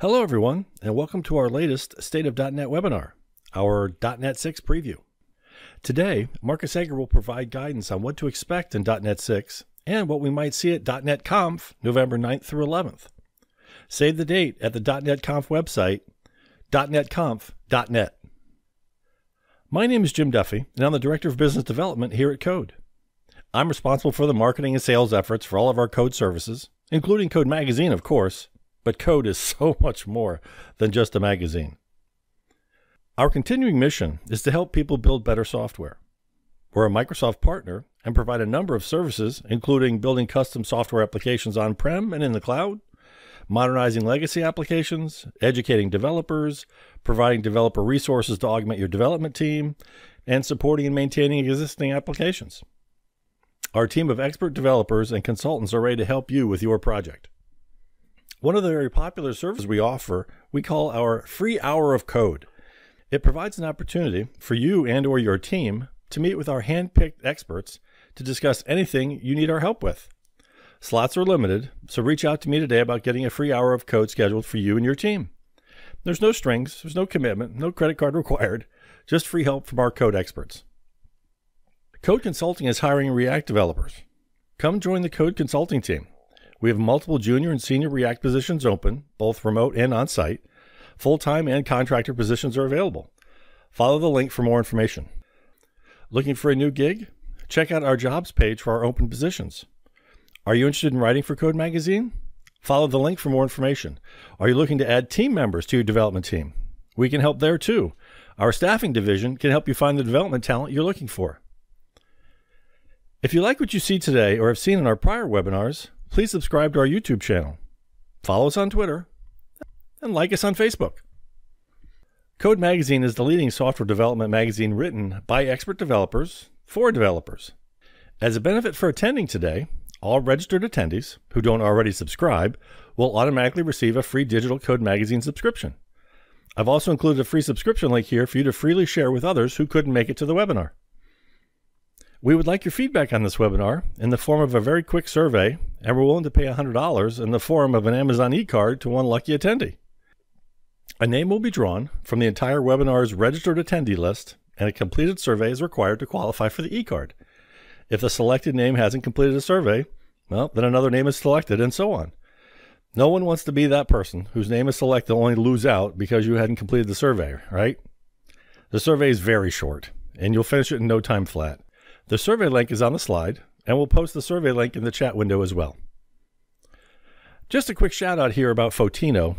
Hello, everyone, and welcome to our latest State of .NET webinar, our .NET 6 preview. Today, Markus Egger will provide guidance on what to expect in .NET 6 and what we might see at .NET Conf November 9th through 11th. Save the date at the .NET Conf website, .NETConf.net. My name is Jim Duffy, and I'm the Director of Business Development here at Code. I'm responsible for the marketing and sales efforts for all of our code services, including Code Magazine, of course, but code is so much more than just a magazine. Our continuing mission is to help people build better software. We're a Microsoft partner and provide a number of services, including building custom software applications on prem and in the cloud, modernizing legacy applications, educating developers, providing developer resources to augment your development team, and supporting and maintaining existing applications. Our team of expert developers and consultants are ready to help you with your project. One of the very popular services we offer, we call our free hour of code. It provides an opportunity for you and or your team to meet with our hand-picked experts to discuss anything you need our help with. Slots are limited, so reach out to me today about getting a free hour of code scheduled for you and your team. There's no strings, there's no commitment, no credit card required, just free help from our code experts. Code Consulting is hiring React developers. Come join the Code Consulting team. We have multiple junior and senior React positions open, both remote and on site. Full time and contractor positions are available. Follow the link for more information. Looking for a new gig? Check out our jobs page for our open positions. Are you interested in writing for Code Magazine? Follow the link for more information. Are you looking to add team members to your development team? We can help there too. Our staffing division can help you find the development talent you're looking for. If you like what you see today or have seen in our prior webinars, please subscribe to our YouTube channel, follow us on Twitter, and like us on Facebook. Code Magazine is the leading software development magazine written by expert developers for developers. As a benefit for attending today, all registered attendees who don't already subscribe will automatically receive a free digital Code Magazine subscription. I've also included a free subscription link here for you to freely share with others who couldn't make it to the webinar. We would like your feedback on this webinar in the form of a very quick survey, and we're willing to pay $100 in the form of an Amazon e-card to one lucky attendee. A name will be drawn from the entire webinar's registered attendee list, and a completed survey is required to qualify for the e-card. If the selected name hasn't completed a survey, well, then another name is selected, and so on. No one wants to be that person whose name is selected only to lose out because you hadn't completed the survey, right? The survey is very short, and you'll finish it in no time flat. The survey link is on the slide, and we'll post the survey link in the chat window as well. Just a quick shout out here about Photino.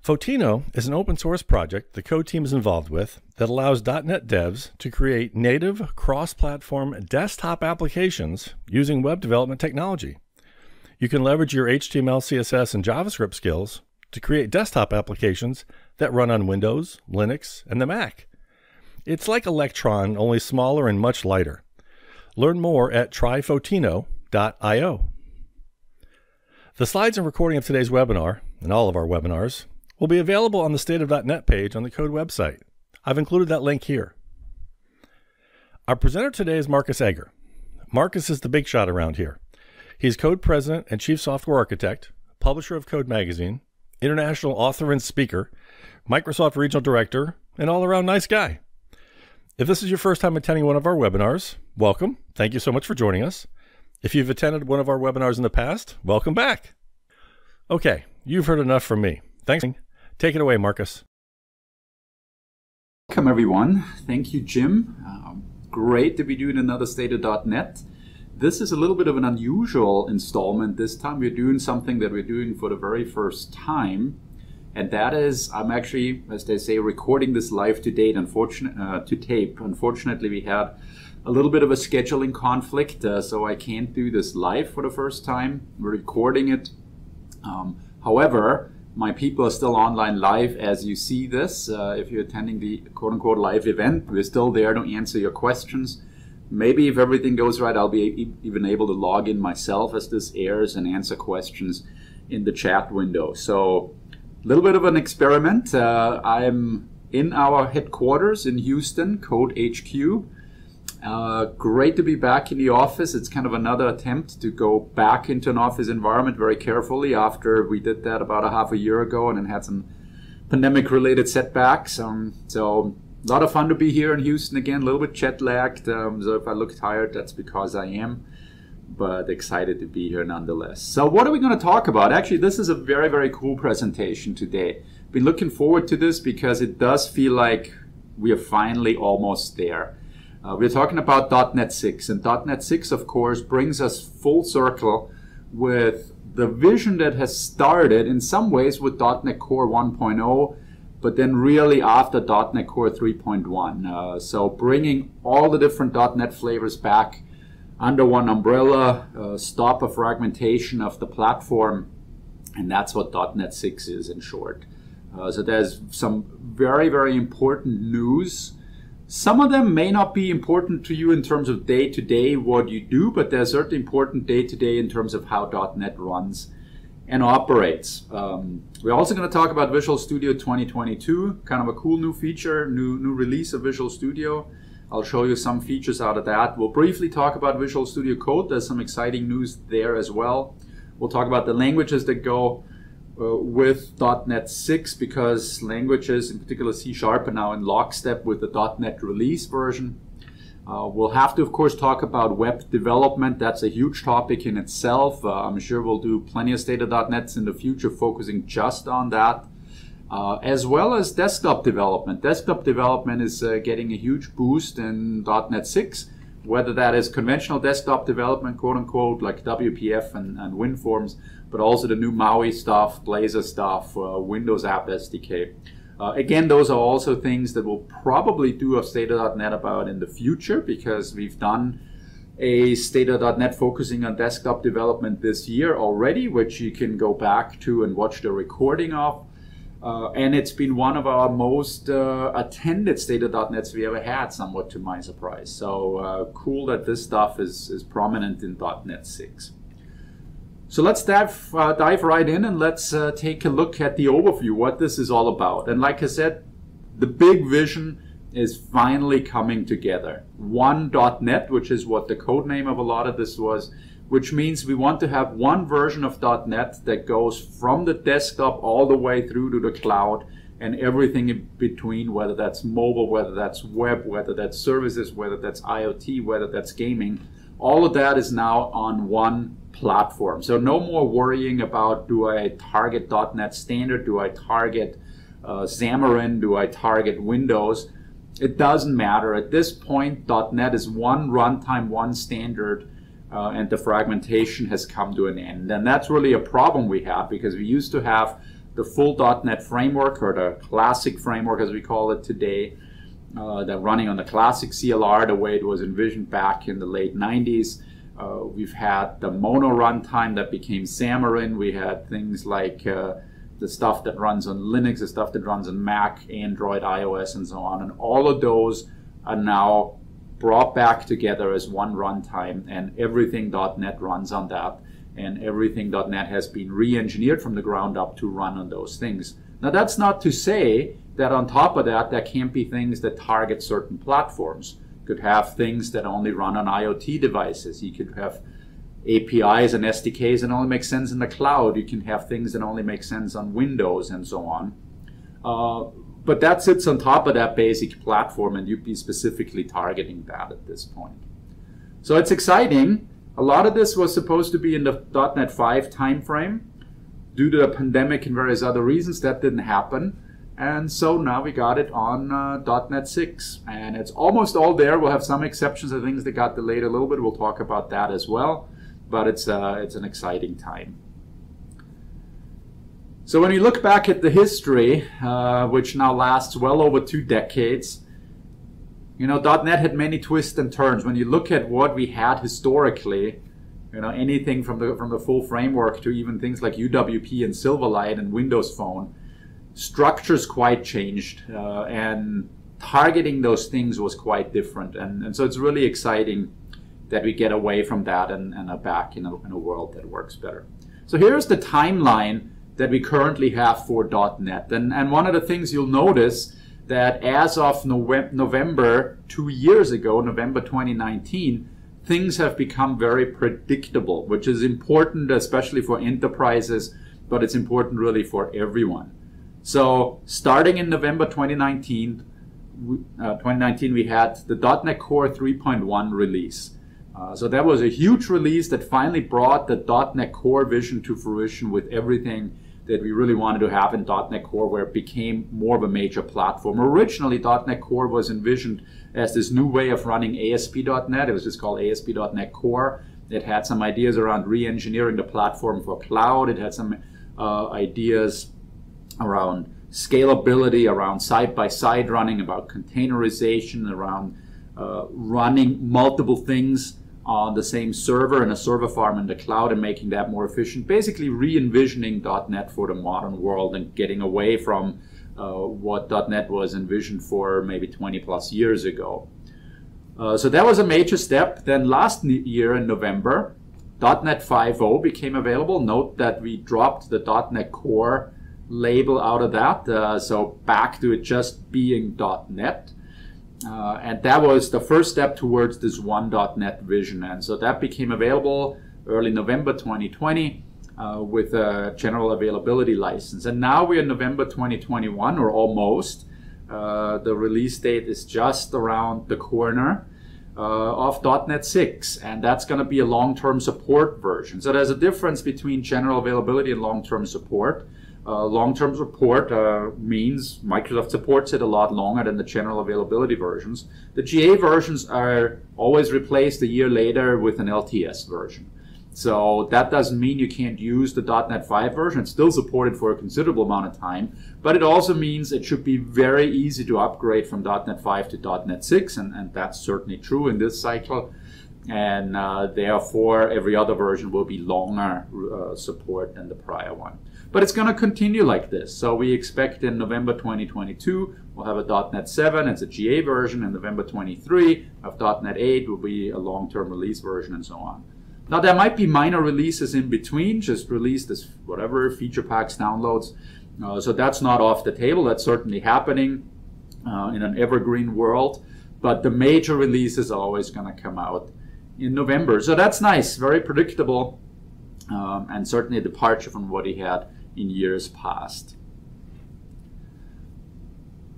Photino is an open source project the code team is involved with that allows .NET devs to create native cross-platform desktop applications using web development technology. You can leverage your HTML, CSS, and JavaScript skills to create desktop applications that run on Windows, Linux, and the Mac. It's like Electron, only smaller and much lighter. Learn more at tryphotino.io. The slides and recording of today's webinar, and all of our webinars, will be available on the stateof.net page on the Code website. I've included that link here. Our presenter today is Markus Egger. Markus is the big shot around here. He's Code President and Chief Software Architect, publisher of Code Magazine, international author and speaker, Microsoft Regional Director, and all around nice guy. If this is your first time attending one of our webinars, welcome. Thank you so much for joining us. If you've attended one of our webinars in the past, welcome back. Okay, you've heard enough from me. Thanks. Take it away, Markus. Welcome, everyone. Thank you, Jim. Uh, great to be doing another State.NET. This is a little bit of an unusual installment. This time we're doing something that we're doing for the very first time and that is I'm actually, as they say, recording this live to date. Uh, to tape. Unfortunately, we had a little bit of a scheduling conflict, uh, so I can't do this live for the first time. We're recording it. Um, however, my people are still online live as you see this. Uh, if you're attending the quote unquote live event, we're still there to answer your questions. Maybe if everything goes right, I'll be even able to log in myself as this airs and answer questions in the chat window. So little bit of an experiment. Uh, I'm in our headquarters in Houston, Code HQ, Uh, great to be back in the office. It's kind of another attempt to go back into an office environment very carefully after we did that about a half a year ago and then had some pandemic related setbacks. Um, so, a lot of fun to be here in Houston again, a little bit jet lagged. Um, so, if I look tired, that's because I am, but excited to be here nonetheless. So, what are we going to talk about? Actually, this is a very, very cool presentation today. Been looking forward to this because it does feel like we are finally almost there. Uh, we're talking about .NET 6, and .NET 6, of course, brings us full circle with the vision that has started in some ways with .NET Core 1.0, but then really after .NET Core 3.1. Uh, so bringing all the different .NET flavors back under one umbrella, uh, stop a fragmentation of the platform, and that's what .NET 6 is in short. Uh, so there's some very, very important news some of them may not be important to you in terms of day to day what you do, but they're certainly important day to day in terms of how .NET runs and operates. Um, we're also going to talk about Visual Studio 2022, kind of a cool new feature, new new release of Visual Studio. I'll show you some features out of that. We'll briefly talk about Visual Studio Code. There's some exciting news there as well. We'll talk about the languages that go uh, with .NET 6 because languages, in particular C Sharp, are now in lockstep with the .NET release version. Uh, we'll have to, of course, talk about web development. That's a huge topic in itself. Uh, I'm sure we'll do plenty of State of .NETs in the future focusing just on that. Uh, as well as desktop development. Desktop development is uh, getting a huge boost in .NET 6, whether that is conventional desktop development, quote unquote, like WPF and, and WinForms, but also the new Maui stuff, Blazor stuff, uh, Windows App SDK. Uh, again, those are also things that we'll probably do a State of .NET about in the future because we've done a State of .NET focusing on desktop development this year already, which you can go back to and watch the recording of. Uh, and it's been one of our most uh, attended State of .NETs we ever had, somewhat to my surprise. So uh, cool that this stuff is, is prominent in .NET 6. So let's dive, uh, dive right in and let's uh, take a look at the overview, what this is all about. And like I said, the big vision is finally coming together. One.NET, which is what the code name of a lot of this was, which means we want to have one version of .NET that goes from the desktop all the way through to the cloud and everything in between, whether that's mobile, whether that's web, whether that's services, whether that's IoT, whether that's gaming. All of that is now on one platform. So no more worrying about do I target .NET Standard, do I target uh, Xamarin, do I target Windows? It doesn't matter. At this point, .NET is one runtime, one standard, uh, and the fragmentation has come to an end. And that's really a problem we have because we used to have the full .NET framework or the classic framework as we call it today, uh, that running on the classic CLR the way it was envisioned back in the late 90s. Uh, we've had the mono runtime that became Xamarin. We had things like uh, the stuff that runs on Linux, the stuff that runs on Mac, Android, iOS, and so on. And all of those are now brought back together as one runtime, and everything.NET runs on that. And everything.NET has been re engineered from the ground up to run on those things. Now, that's not to say that on top of that, there can't be things that target certain platforms could have things that only run on IoT devices. You could have APIs and SDKs that only make sense in the cloud. You can have things that only make sense on Windows and so on. Uh, but that sits on top of that basic platform, and you'd be specifically targeting that at this point. So it's exciting. A lot of this was supposed to be in the .NET 5 timeframe. Due to the pandemic and various other reasons, that didn't happen. And so now we got it on uh, .NET 6, and it's almost all there. We'll have some exceptions of things that got delayed a little bit. We'll talk about that as well. But it's uh, it's an exciting time. So when you look back at the history, uh, which now lasts well over two decades, you know .NET had many twists and turns. When you look at what we had historically, you know anything from the from the full framework to even things like UWP and Silverlight and Windows Phone structures quite changed uh, and targeting those things was quite different and, and so it's really exciting that we get away from that and, and are back in a, in a world that works better so here's the timeline that we currently have for .NET and, and one of the things you'll notice that as of November two years ago, November 2019, things have become very predictable, which is important, especially for enterprises, but it's important really for everyone. So, starting in November 2019, uh, 2019, we had the .NET Core 3.1 release. Uh, so that was a huge release that finally brought the .NET Core vision to fruition with everything that we really wanted to have in .NET Core, where it became more of a major platform. Originally, .NET Core was envisioned as this new way of running ASP.NET. It was just called ASP.NET Core. It had some ideas around re-engineering the platform for cloud. It had some uh, ideas around scalability, around side-by-side running, about containerization, around uh, running multiple things on the same server and a server farm in the cloud and making that more efficient. Basically, re envisioning .NET for the modern world and getting away from uh, what .NET was envisioned for maybe 20 plus years ago. Uh, so that was a major step. Then last year in November, .NET 5.0 became available. Note that we dropped the .NET Core label out of that, uh, so back to it just being .NET. Uh, and that was the first step towards this one.NET vision. And so that became available early November 2020 uh, with a general availability license. And now we're in November 2021, or almost. Uh, the release date is just around the corner. Uh, of .NET 6, and that's going to be a long-term support version. So there's a difference between general availability and long-term support. Uh, long-term support uh, means Microsoft supports it a lot longer than the general availability versions. The GA versions are always replaced a year later with an LTS version. So that doesn't mean you can't use the .NET 5 version. It's still supported for a considerable amount of time, but it also means it should be very easy to upgrade from .NET 5 to .NET 6, and, and that's certainly true in this cycle. And uh, therefore, every other version will be longer uh, support than the prior one. But it's going to continue like this. So we expect in November 2022, we'll have a .NET 7, it's a GA version. In November 23 of .NET 8 will be a long-term release version and so on. Now there might be minor releases in between, just released as whatever feature packs, downloads. Uh, so that's not off the table. That's certainly happening uh, in an evergreen world. But the major releases are always going to come out in November. So that's nice, very predictable, um, and certainly a departure from what he had in years past.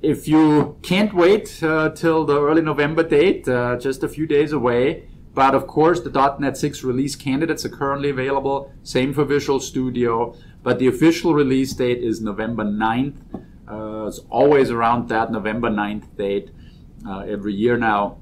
If you can't wait uh, till the early November date, uh, just a few days away, but of course the .NET 6 release candidates are currently available, same for Visual Studio, but the official release date is November 9th. Uh, it's always around that November 9th date uh, every year now.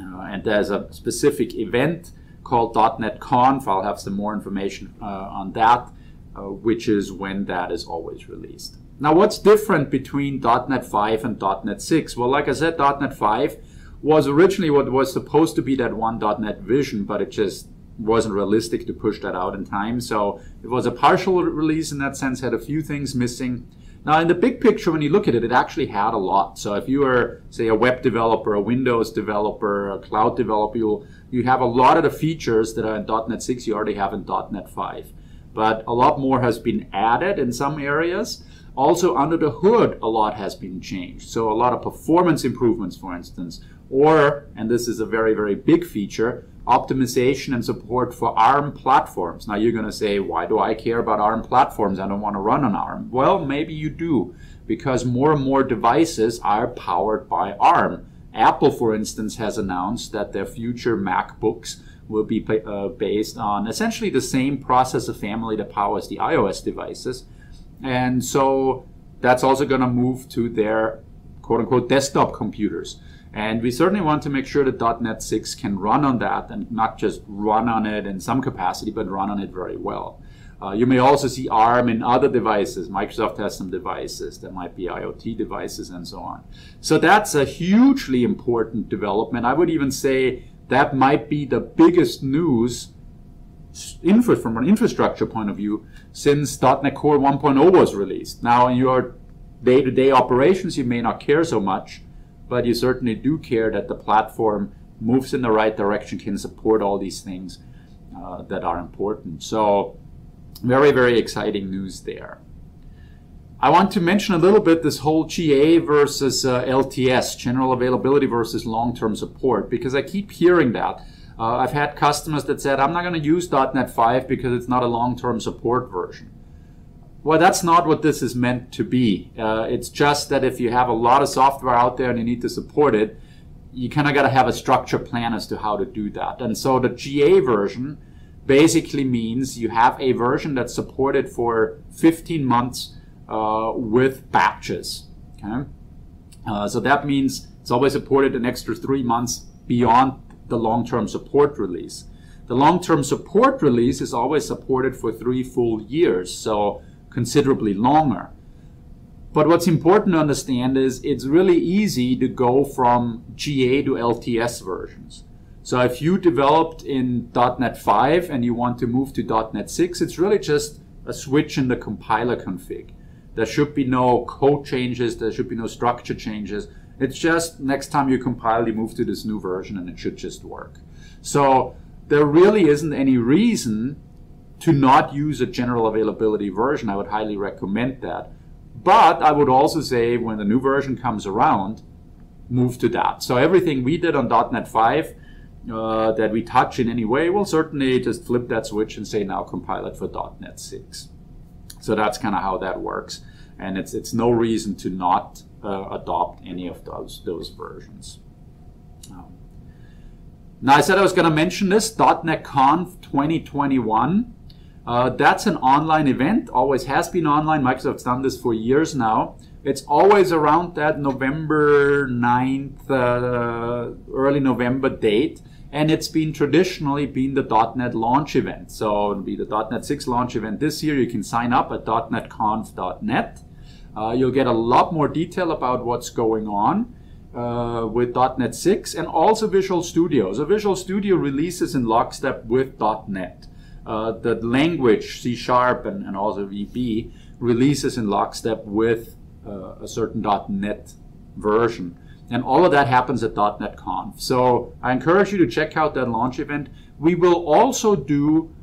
Uh, and there's a specific event called .NET Conf. I'll have some more information uh, on that uh, which is when that is always released. Now, what's different between .NET 5 and .NET 6? Well, like I said, .NET 5 was originally what was supposed to be that one .NET vision, but it just wasn't realistic to push that out in time. So it was a partial release in that sense, had a few things missing. Now, in the big picture, when you look at it, it actually had a lot. So if you are, say, a web developer, a Windows developer, a cloud developer, you you have a lot of the features that are in .NET 6 you already have in .NET 5 but a lot more has been added in some areas. Also, under the hood, a lot has been changed. So, a lot of performance improvements, for instance, or, and this is a very, very big feature, optimization and support for ARM platforms. Now, you're going to say, why do I care about ARM platforms? I don't want to run on ARM. Well, maybe you do, because more and more devices are powered by ARM. Apple, for instance, has announced that their future MacBooks will be uh, based on essentially the same processor family that powers the iOS devices. And so that's also going to move to their quote unquote desktop computers. And we certainly want to make sure that .NET 6 can run on that and not just run on it in some capacity, but run on it very well. Uh, you may also see ARM in other devices. Microsoft has some devices. that might be IoT devices and so on. So that's a hugely important development. I would even say that might be the biggest news infra- from an infrastructure point of view since .NET Core 1.0 was released. Now, in your day-to-day operations, you may not care so much, but you certainly do care that the platform moves in the right direction, can support all these things uh, that are important. So, very, very exciting news there. I want to mention a little bit this whole GA versus uh, LTS, general availability versus long-term support, because I keep hearing that. Uh, I've had customers that said, I'm not going to use .NET 5 because it's not a long-term support version. Well, that's not what this is meant to be. Uh, it's just that if you have a lot of software out there and you need to support it, you kind of got to have a structure plan as to how to do that. And so the GA version basically means you have a version that's supported for 15 months with batches. Okay, uh, so that means it's always supported an extra three months beyond the long-term support release. The long-term support release is always supported for three full years, so considerably longer. But what's important to understand is it's really easy to go from GA to LTS versions. So if you developed in .NET 5 and you want to move to .NET 6, it's really just a switch in the compiler config. There should be no code changes, there should be no structure changes. It's just next time you compile, you move to this new version and it should just work. So there really isn't any reason to not use a general availability version. I would highly recommend that. But I would also say when the new version comes around, move to that. So everything we did on .NET 5 uh, that we touch in any way, we'll certainly just flip that switch and say now compile it for .NET 6. So that's kind of how that works. And it's, it's no reason to not uh, adopt any of those, those versions. Um, now I said I was going to mention this, .NET Conf 2021. Uh, that's an online event, always has been online. Microsoft's done this for years now. It's always around that November 9th, uh, early November date. And it's been traditionally been the .NET launch event. So it'll be the .NET 6 launch event this year. You can sign up at .NETconf.net. Uh, you'll get a lot more detail about what's going on. Uh, with .NET 6 and also Visual Studio. So Visual Studio releases in lockstep with .NET. Uh, the language C Sharp and, and also VB releases in lockstep with uh, a certain .NET version. And all of that happens at .NET Conf. So I encourage you to check out that launch event. We will also do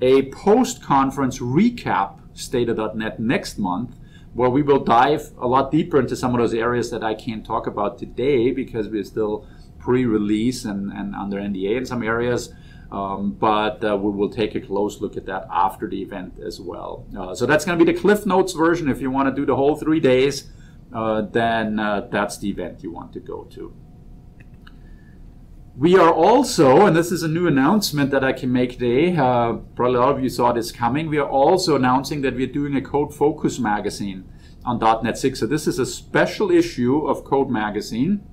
a post-conference recap State of .NET next month where we will dive a lot deeper into some of those areas that I can't talk about today because we're still pre-release and, and under NDA in some areas. Um, but uh, we will take a close look at that after the event as well. Uh, so that's going to be the Cliff Notes version. If you want to do the whole three days, then uh, that's the event you want to go to. We are also, and this is a new announcement that I can make today, uh, probably a lot of you saw this coming, we are also announcing that we're doing a Code Focus magazine on .NET 6. So this is a special issue of Code Magazine,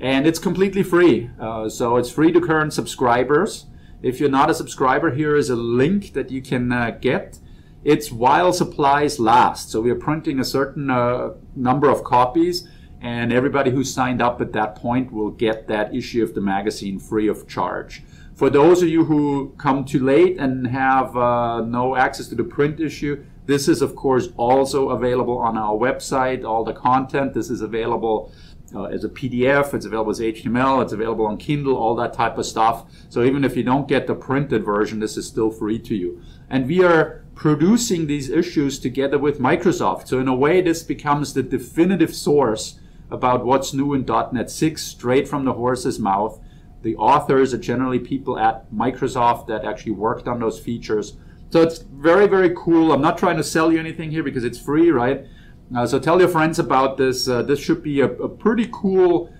and it's completely free. Uh, so it's free to current subscribers. If you're not a subscriber, here is a link that you can uh, get. It's while supplies last. So we are printing a certain uh, number of copies and everybody who signed up at that point will get that issue of the magazine free of charge. For those of you who come too late and have uh, no access to the print issue, this is of course also available on our website, all the content. This is available uh, as a PDF, it's available as HTML, it's available on Kindle, all that type of stuff. So even if you don't get the printed version, this is still free to you. And we are producing these issues together with Microsoft. So in a way, this becomes the definitive source about what's new in .NET 6 straight from the horse's mouth. The authors are generally people at Microsoft that actually worked on those features. So it's very, very cool. I'm not trying to sell you anything here because it's free, right? Uh, so tell your friends about this. Uh, this should be a, a, pretty cool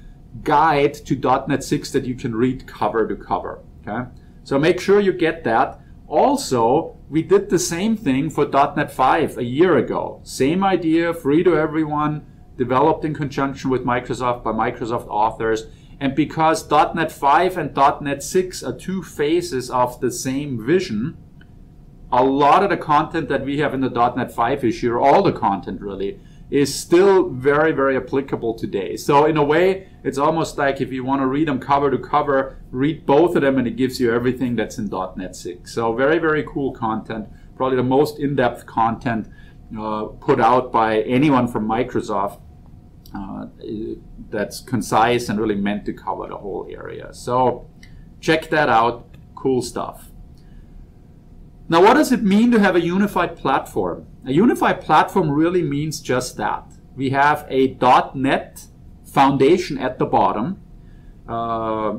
guide to .NET 6 that you can read cover to cover. Okay, so make sure you get that. Also, we did the same thing for .NET 5 a year ago. Same idea, free to everyone, developed in conjunction with Microsoft by Microsoft authors. And because .NET 5 and .NET 6 are two phases of the same vision, a lot of the content that we have in the .NET 5 issue, or all the content really, is still very, very applicable today. So in a way, it's almost like if you want to read them cover to cover, read both of them and it gives you everything that's in .NET 6. So very, very cool content. Probably the most in-depth content uh, put out by anyone from Microsoft uh, that's concise and really meant to cover the whole area. So check that out. Cool stuff. Now, what does it mean to have a unified platform? A unified platform really means just that. We have a .NET foundation at the bottom, uh,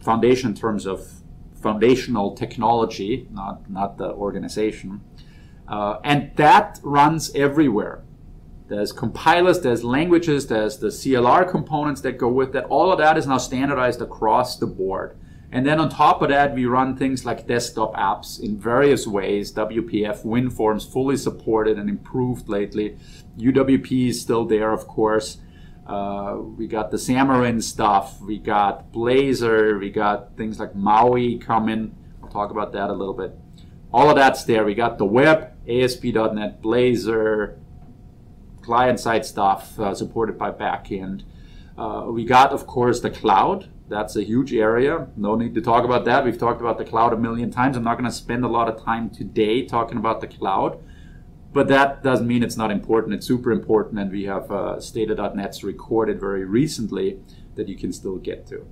foundation in terms of foundational technology, not, not the organization. Uh, and that runs everywhere. There's compilers, there's languages, there's the CLR components that go with that. All of that is now standardized across the board. And then on top of that, we run things like desktop apps in various ways. WPF WinForms fully supported and improved lately. UWP is still there, of course. Uh, we got the Xamarin stuff. We got Blazor. We got things like Maui coming. I'll talk about that a little bit. All of that's there. We got the web, ASP.NET, Blazor, client-side stuff uh, supported by backend. Uh, we got, of course, the cloud. That's a huge area. No need to talk about that. We've talked about the cloud a million times. I'm not going to spend a lot of time today talking about the cloud. But that doesn't mean it's not important. It's super important, and we have uh, State of .NETs recorded very recently that you can still get to.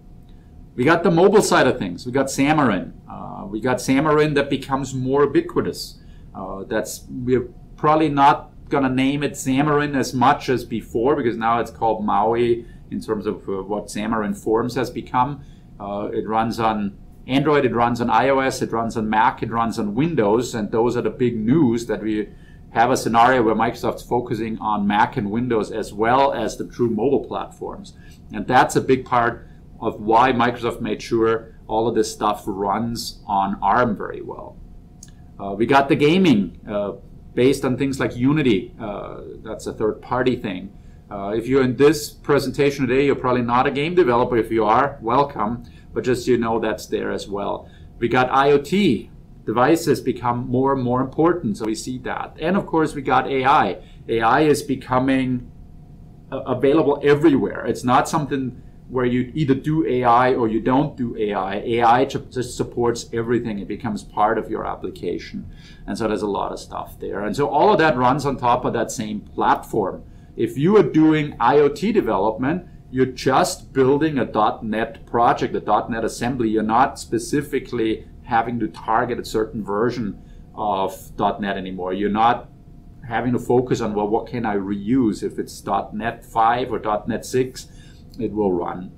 We got the mobile side of things. We got Xamarin. Uh, we got Xamarin that becomes more ubiquitous. Uh, that's we're probably not gonna name it Xamarin as much as before because now it's called Maui in terms of uh, what Xamarin Forms has become. Uh, it runs on Android, it runs on iOS, it runs on Mac, it runs on Windows, and those are the big news that we have a scenario where Microsoft's focusing on Mac and Windows as well as the true mobile platforms. And that's a big part of why Microsoft made sure all of this stuff runs on ARM very well. Uh, we got the gaming uh, based on things like Unity. Uh, that's a third party thing. Uh, if you're in this presentation today, you're probably not a game developer. If you are, welcome. But just so you know, that's there as well. We got IoT, devices become more and more important. So we see that. And of course, we got AI. AI is becoming uh, available everywhere. It's not something where you either do AI or you don't do AI. AI just supports everything. It becomes part of your application. And so there's a lot of stuff there. And so all of that runs on top of that same platform. If you are doing IoT development, you're just building a .NET project, a .NET assembly. You're not specifically having to target a certain version of .NET anymore. You're not having to focus on well, what can I reuse? If it's .NET 5 or .NET 6, it will run.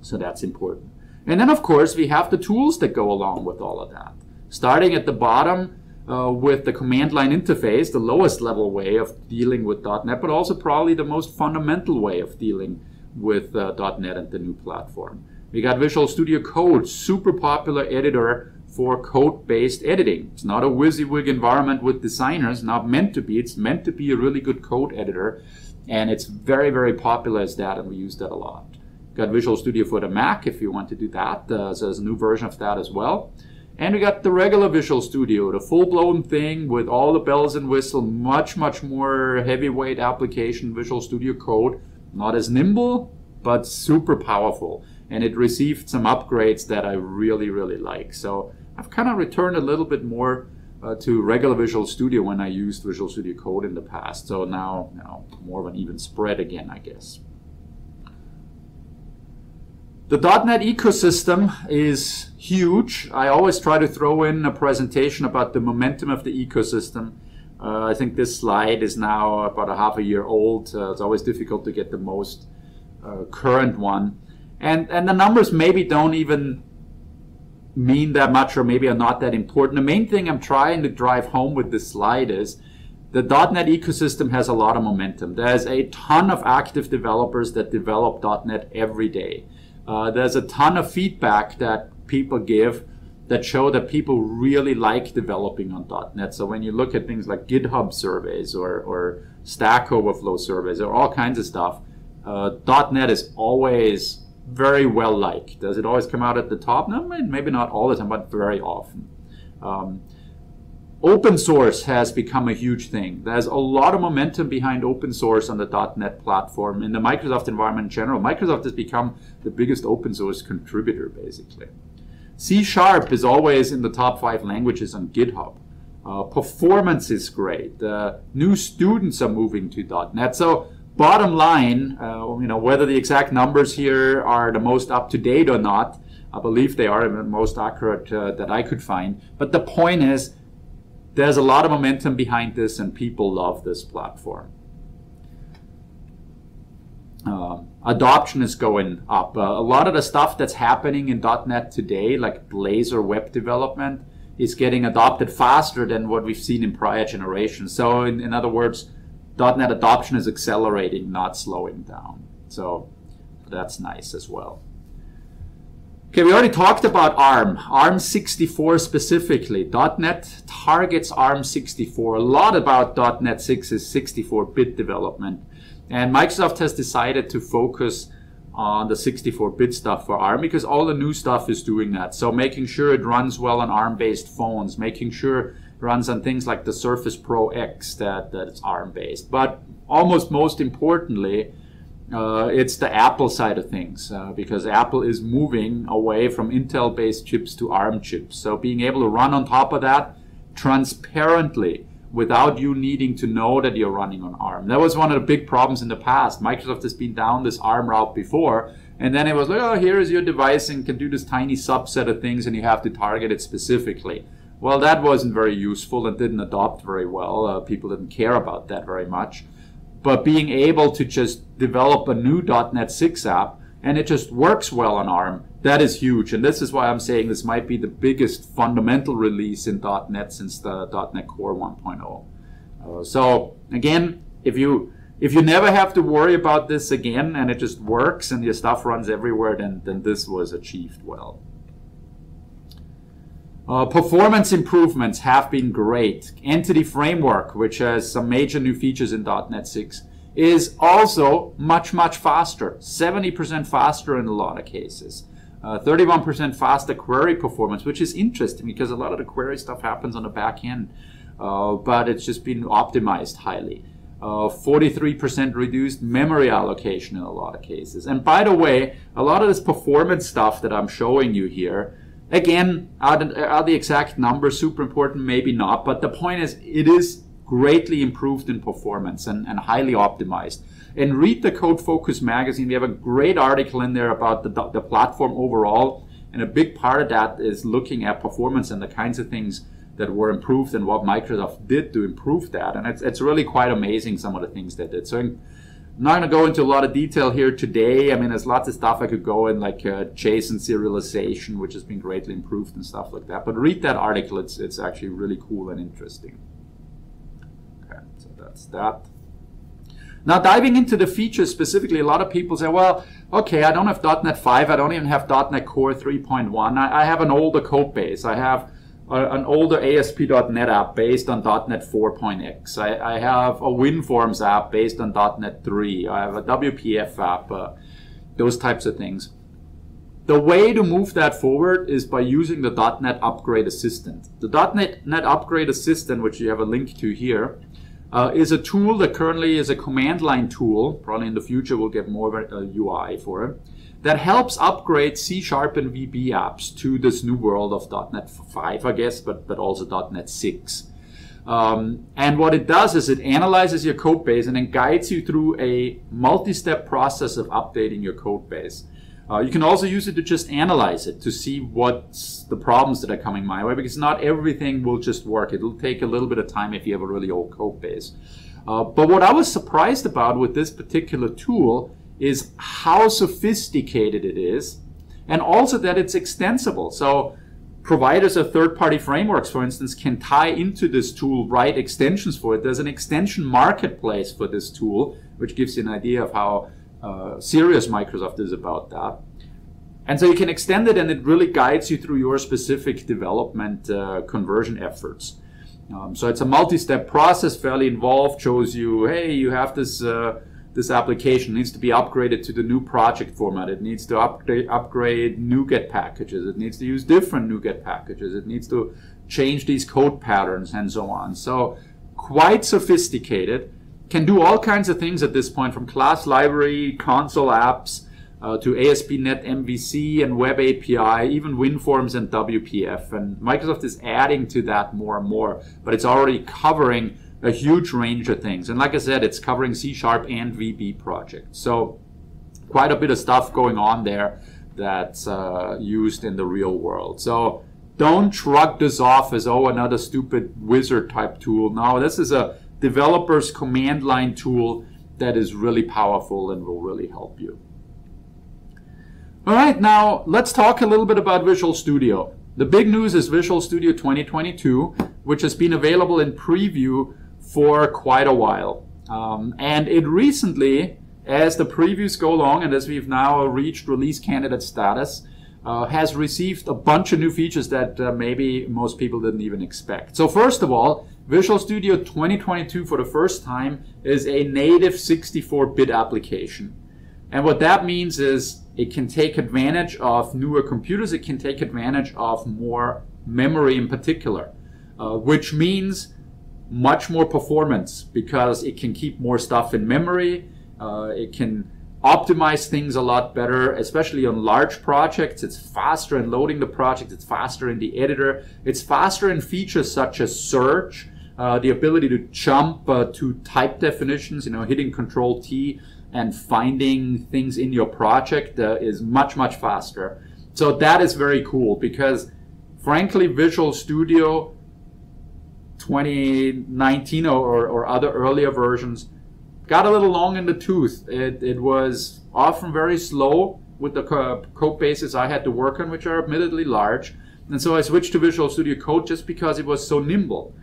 So that's important. And then, of course, we have the tools that go along with all of that. Starting at the bottom uh, with the command line interface, the lowest level way of dealing with .NET, but also probably the most fundamental way of dealing with uh, .NET and the new platform. We got Visual Studio Code, super popular editor for code-based editing. It's not a WYSIWYG environment with designers, not meant to be. It's meant to be a really good code editor, and it's very, very popular as that, and we use that a lot. Got Visual Studio for the Mac if you want to do that. Uh, so there's a new version of that as well. And we got the regular Visual Studio, the full-blown thing with all the bells and whistles, much, much more heavyweight application, Visual Studio Code. Not as nimble, but super powerful. And it received some upgrades that I really, really like. So I've kind of returned a little bit more uh, to regular Visual Studio when I used Visual Studio Code in the past. So now, now more of an even spread again, I guess. The .NET ecosystem is huge. I always try to throw in a presentation about the momentum of the ecosystem. Uh, I think this slide is now about a half a year old. Uh, it's always difficult to get the most uh, current one. And, and the numbers maybe don't even mean that much or maybe are not that important. The main thing I'm trying to drive home with this slide is the .NET ecosystem has a lot of momentum. There's a ton of active developers that develop .NET every day. Uh, there's a ton of feedback that people give that show that people really like developing on .NET. So when you look at things like GitHub surveys or, or Stack Overflow surveys or all kinds of stuff, uh, .NET is always very well liked. Does it always come out at the top? No, maybe not all the time, but very often. Um, open source has become a huge thing. There's a lot of momentum behind open source on the .NET platform. In the Microsoft environment in general, Microsoft has become the biggest open source contributor, basically. C Sharp is always in the top five languages on GitHub. Uh, performance is great. Uh, new students are moving to .NET. So bottom line, uh, you know, whether the exact numbers here are the most up to date or not, I believe they are the most accurate uh, that I could find. But the point is, there's a lot of momentum behind this, and people love this platform. Uh, adoption is going up. Uh, a lot of the stuff that's happening in .NET today, like Blazor web development, is getting adopted faster than what we've seen in prior generations. So, in, in other words, .NET adoption is accelerating, not slowing down. So that's nice as well. Okay, we already talked about ARM, ARM64 specifically. .NET targets ARM64. A lot about .NET 6 is 64-bit development. And Microsoft has decided to focus on the 64-bit stuff for ARM because all the new stuff is doing that. So making sure it runs well on ARM-based phones, making sure it runs on things like the Surface Pro X that, that it's ARM-based. But almost most importantly, uh, it's the Apple side of things uh, because Apple is moving away from Intel based chips to ARM chips. So being able to run on top of that transparently without you needing to know that you're running on ARM. That was one of the big problems in the past. Microsoft has been down this ARM route before, and then it was like, oh, here is your device and can do this tiny subset of things, and you have to target it specifically. Well, that wasn't very useful and didn't adopt very well. Uh, people didn't care about that very much. But being able to just develop a new .NET 6 app and it just works well on ARM, that is huge. And this is why I'm saying this might be the biggest fundamental release in .NET since the .NET Core 1.0. Uh, so again, if you if you never have to worry about this again and it just works and your stuff runs everywhere, then then this was achieved well. Uh, performance improvements have been great. Entity Framework, which has some major new features in .NET 6, is also much, much faster. 70% faster in a lot of cases. 31% uh, faster query performance, which is interesting because a lot of the query stuff happens on the back end, uh, but it's just been optimized highly. 43% uh, reduced memory allocation in a lot of cases. And by the way, a lot of this performance stuff that I'm showing you here Again, are the, are the exact numbers super important? Maybe not. But the point is, it is greatly improved in performance and, and highly optimized. And read the Code Focus magazine. We have a great article in there about the, the platform overall. And a big part of that is looking at performance and the kinds of things that were improved and what Microsoft did to improve that. And it's, it's really quite amazing some of the things they did. So not going to go into a lot of detail here today. I mean, there's lots of stuff I could go in, like uh, JSON serialization, which has been greatly improved and stuff like that. But read that article; it's it's actually really cool and interesting. Okay, so that's that. Now, diving into the features specifically, a lot of people say, well, okay, I don't have .NET 5, I don't even have .NET Core 3.1, I, I have an older code base, I have an older ASP.NET app based on .NET 4.x. I, I have a WinForms app based on .NET 3. I have a WPF app, uh, those types of things. The way to move that forward is by using the .NET Upgrade Assistant. The .NET Net Upgrade Assistant, which you have a link to here, uh, is a tool that currently is a command line tool. Probably in the future we'll get more of a UI for it that helps upgrade C Sharp and VB apps to this new world of .NET 5, I guess, but, but also .NET 6. Um, and what it does is it analyzes your code base and then guides you through a multi-step process of updating your code base. Uh, you can also use it to just analyze it to see what's the problems that are coming my way because not everything will just work. It'll take a little bit of time if you have a really old code base. Uh, but what I was surprised about with this particular tool is how sophisticated it is, and also that it's extensible. So providers of third-party frameworks, for instance, can tie into this tool, write extensions for it. There's an extension marketplace for this tool, which gives you an idea of how uh, serious Microsoft is about that. And so you can extend it, and it really guides you through your specific development uh, conversion efforts. Um, so it's a multi-step process, fairly involved. Shows you, hey, you have this. Uh, this application needs to be upgraded to the new project format. It needs to upgrade, upgrade NuGet packages. It needs to use different NuGet packages. It needs to change these code patterns and so on. So quite sophisticated. Can do all kinds of things at this point, from class library, console apps, uh, to ASP.NET MVC and Web API, even WinForms and WPF. And Microsoft is adding to that more and more, but it's already covering a huge range of things. And like I said, it's covering C Sharp and VB projects. So quite a bit of stuff going on there that's uh, used in the real world. So don't shrug this off as oh another stupid wizard type tool. No, this is a developer's command line tool that is really powerful and will really help you. All right, now let's talk a little bit about Visual Studio. The big news is Visual Studio 2022, which has been available in preview for quite a while. Um, and it recently, as the previews go along and as we've now reached release candidate status, uh, has received a bunch of new features that uh, maybe most people didn't even expect. So first of all, Visual Studio 2022 for the first time is a native 64-bit application. And what that means is it can take advantage of newer computers, it can take advantage of more memory in particular, uh, which means much more performance because it can keep more stuff in memory, uh, it can optimize things a lot better, especially on large projects. It's faster in loading the project, it's faster in the editor, it's faster in features such as search, uh, the ability to jump uh, to type definitions, you know, hitting Control T and finding things in your project uh, is much, much faster. So that is very cool because frankly, Visual Studio 2019 or, or other earlier versions got a little long in the tooth. It, it was often very slow with the code bases I had to work on, which are admittedly large. And so I switched to Visual Studio Code just because it was so nimble.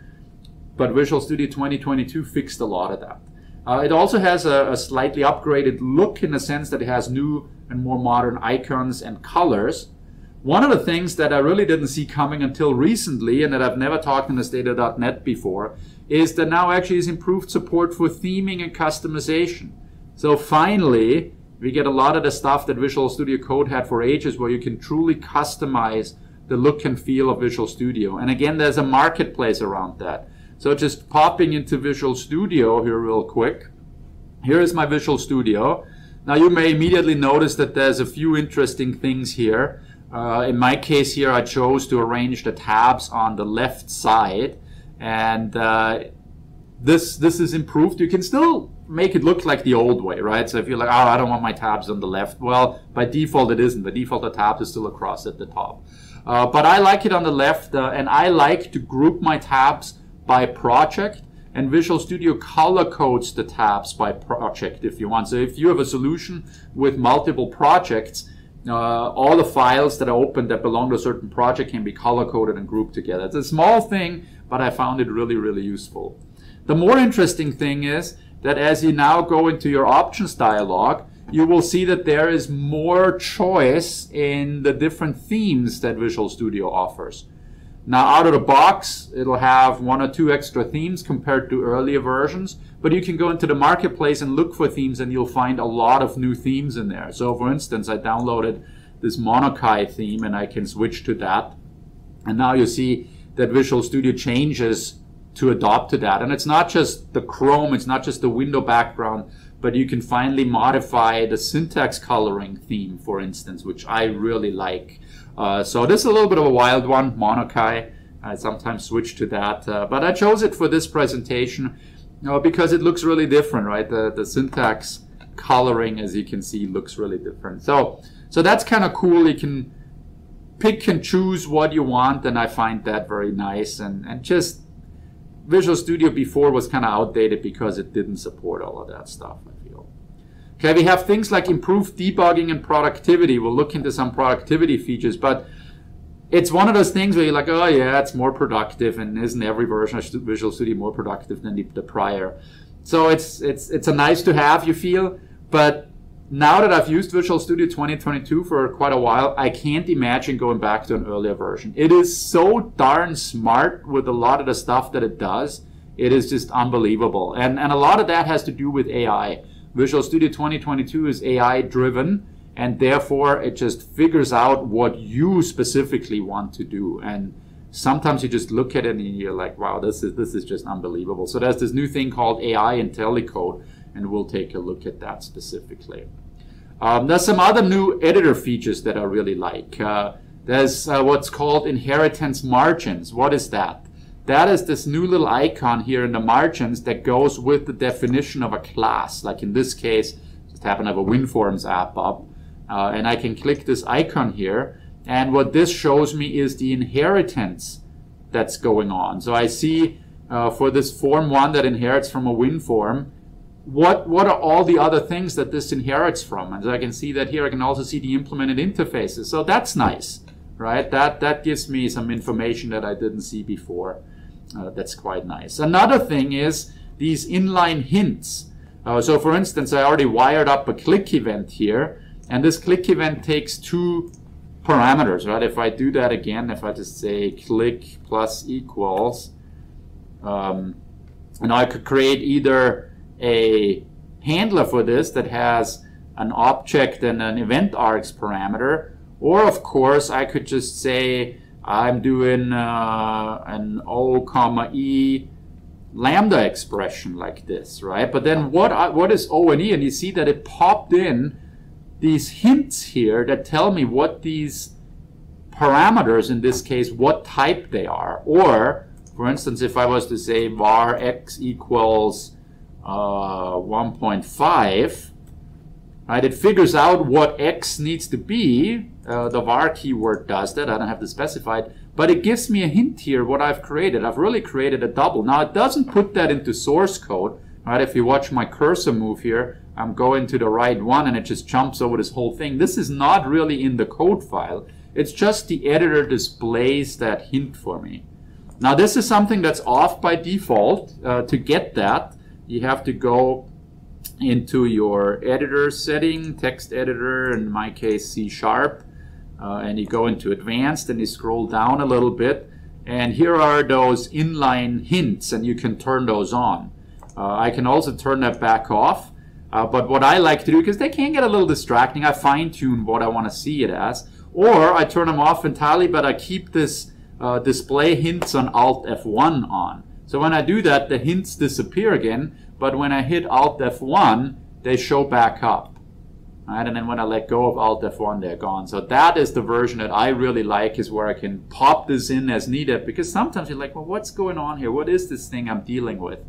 But Visual Studio 2022 fixed a lot of that. Uh, it also has a, a, slightly upgraded look in the sense that it has new and more modern icons and colors. One of the things that I really didn't see coming until recently, and that I've never talked in this State of .NET before, is that now actually is improved support for theming and customization. So finally, we get a lot of the stuff that Visual Studio Code had for ages where you can truly customize the look and feel of Visual Studio. And again, there's a marketplace around that. So just popping into Visual Studio here real quick. Here is my Visual Studio. Now you may immediately notice that there's a few interesting things here. Uh, in my case here, I chose to arrange the tabs on the left side and uh, this this is improved. You can still make it look like the old way, right? So if you're like, oh, I don't want my tabs on the left, well, by default it isn't. By default, the tab is still across at the top. Uh, but I like it on the left, uh, and I like to group my tabs by project. And Visual Studio color codes the tabs by project if you want. So if you have a solution with multiple projects, uh, all the files that are open that belong to a certain project can be color coded and grouped together. It's a small thing, but I found it really, really useful. The more interesting thing is that as you now go into your options dialog, you will see that there is more choice in the different themes that Visual Studio offers. Now, out of the box, it'll have one or two extra themes compared to earlier versions, but you can go into the marketplace and look for themes and you'll find a lot of new themes in there. So, for instance, I downloaded this Monokai theme and I can switch to that. And now you see that Visual Studio changes to adopt to that. And it's not just the Chrome, it's not just the window background, but you can finally modify the syntax coloring theme, for instance, which I really like. Uh, so this is a little bit of a wild one, Monokai. I sometimes switch to that, uh, but I chose it for this presentation know, because it looks really different, right? The, the syntax coloring, as you can see, looks really different. So, so that's kind of cool. You can pick and choose what you want, and I find that very nice. And, and just Visual Studio before was kind of outdated because it didn't support all of that stuff, I feel. Okay, we have things like improved debugging and productivity. We'll look into some productivity features, but it's one of those things where you're like, oh yeah, it's more productive, and isn't every version of Visual Studio more productive than the, the prior? So it's it's it's a nice to have, you feel, but now that I've used Visual Studio 2022 for quite a while, I can't imagine going back to an earlier version. It is so darn smart with a lot of the stuff that it does. It is just unbelievable. And, and a lot of that has to do with AI. Visual Studio 2022 is AI driven, and therefore it just figures out what you specifically want to do. And sometimes you just look at it and you're like, wow, this is, this is just unbelievable. So there's this new thing called AI IntelliCode, and we'll take a look at that specifically. Um, there's some other new editor features that I really like. Uh, there's uh, what's called inheritance margins. What is that? That is this new little icon here in the margins that goes with the definition of a class. Like in this case, just happen to have a WinForms app up. Uh, and I can click this icon here And what this shows me is the inheritance that's going on. So I see uh, for this form one that inherits from a WinForm, what, what are all the other things that this inherits from? And so I can see that here. I can also see the implemented interfaces. So that's nice, right? That, that gives me some information that I didn't see before. Uh, that's quite nice. Another thing is these inline hints. Uh, so for instance, I already wired up a click event here, and this click event takes two parameters, right? If I do that again, if I just say click plus equals, um, and I could create either a handler for this that has an object and an event args parameter, or of course I could just say I'm doing uh, an O comma E lambda expression like this, right? But then what what is O and E? And you see that it popped in these hints here that tell me what these parameters, in this case, what type they are. Or, for instance, if I was to say var x equals uh, 1.5, right, it figures out what x needs to be. Uh, the var keyword does that. I don't have to specify it. But it gives me a hint here what I've created. I've really created a double. Now, it doesn't put that into source code. Right? If you watch my cursor move here, I'm going to the right one and it just jumps over this whole thing. This is not really in the code file. It's just the editor displays that hint for me. Now this is something that's off by default. Uh, to get that, you have to go into your editor setting, text editor, in my case C sharp, uh, and you go into advanced and you scroll down a little bit. And here are those inline hints and you can turn those on. Uh, I can also turn that back off. Uh, but what I like to do, because they can get a little distracting, I fine tune what I want to see it as. Or I turn them off entirely, but I keep this uh, display hints on Alt F1 on. So when I do that, the hints disappear again, but when I hit Alt F1, they show back up. Right? And then when I let go of Alt F1, they're gone. So that is the version that I really like, is where I can pop this in as needed, because sometimes you're like, well, what's going on here? What is this thing I'm dealing with?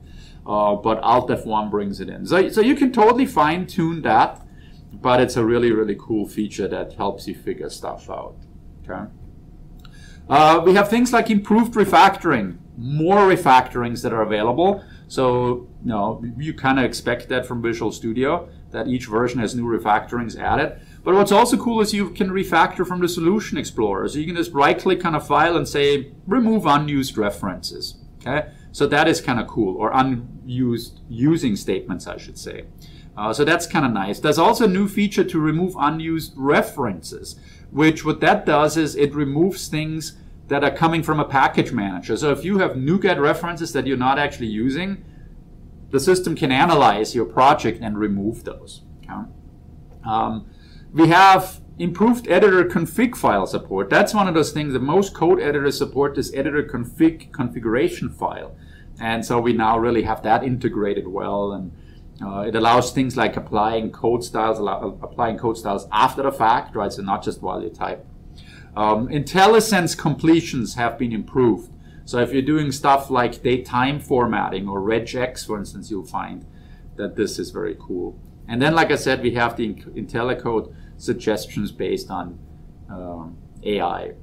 Uh, but Alt F1 brings it in. So, so you can totally fine tune that, but it's a really, really cool feature that helps you figure stuff out. Okay. Uh, we have things like improved refactoring, more refactorings that are available. So, you know, you kind of expect that from Visual Studio, that each version has new refactorings added. But what's also cool is you can refactor from the Solution Explorer. So you can just right click on a file and say, remove unused references. Okay. So that is kind of cool, or unused using statements, I should say. Uh, so that's kind of nice. There's also a new feature to remove unused references, which what that does is it removes things that are coming from a package manager. So if you have NuGet references that you're not actually using, the system can analyze your project and remove those. Okay? Um, we have improved editor config file support. That's one of those things that most code editors support this editor config configuration file. And so we now really have that integrated well. And uh, it allows things like applying code styles, applying code styles after the fact, right? So not just while you type. Um, IntelliSense completions have been improved. So if you're doing stuff like date-time formatting or regex, for instance, you'll find that this is very cool. And then, like I said, we have the IntelliCode suggestions based on um, AI.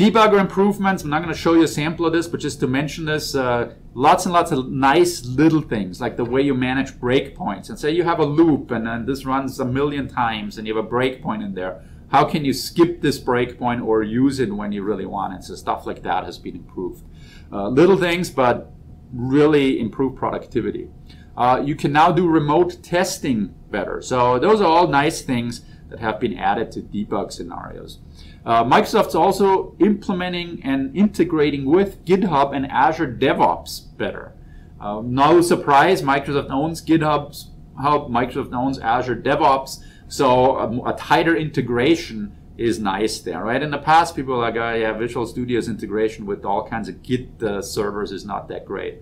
Debugger improvements, I'm not going to show you a sample of this, but just to mention this, uh, lots and lots of nice little things, like the way you manage breakpoints. And say you have a loop and, and this runs a million times and you have a breakpoint in there. How can you skip this breakpoint or use it when you really want it? So stuff like that has been improved. Uh, little things, but really improve productivity. Uh, you can now do remote testing better. So those are all nice things that have been added to debug scenarios. Uh, Microsoft's also implementing and integrating with GitHub and Azure DevOps better. Uh, no surprise, Microsoft owns GitHub, Hub, Microsoft owns Azure DevOps, so a, a, tighter integration is nice there, right? In the past, people were like, oh, yeah, Visual Studio's integration with all kinds of Git uh, servers is not that great.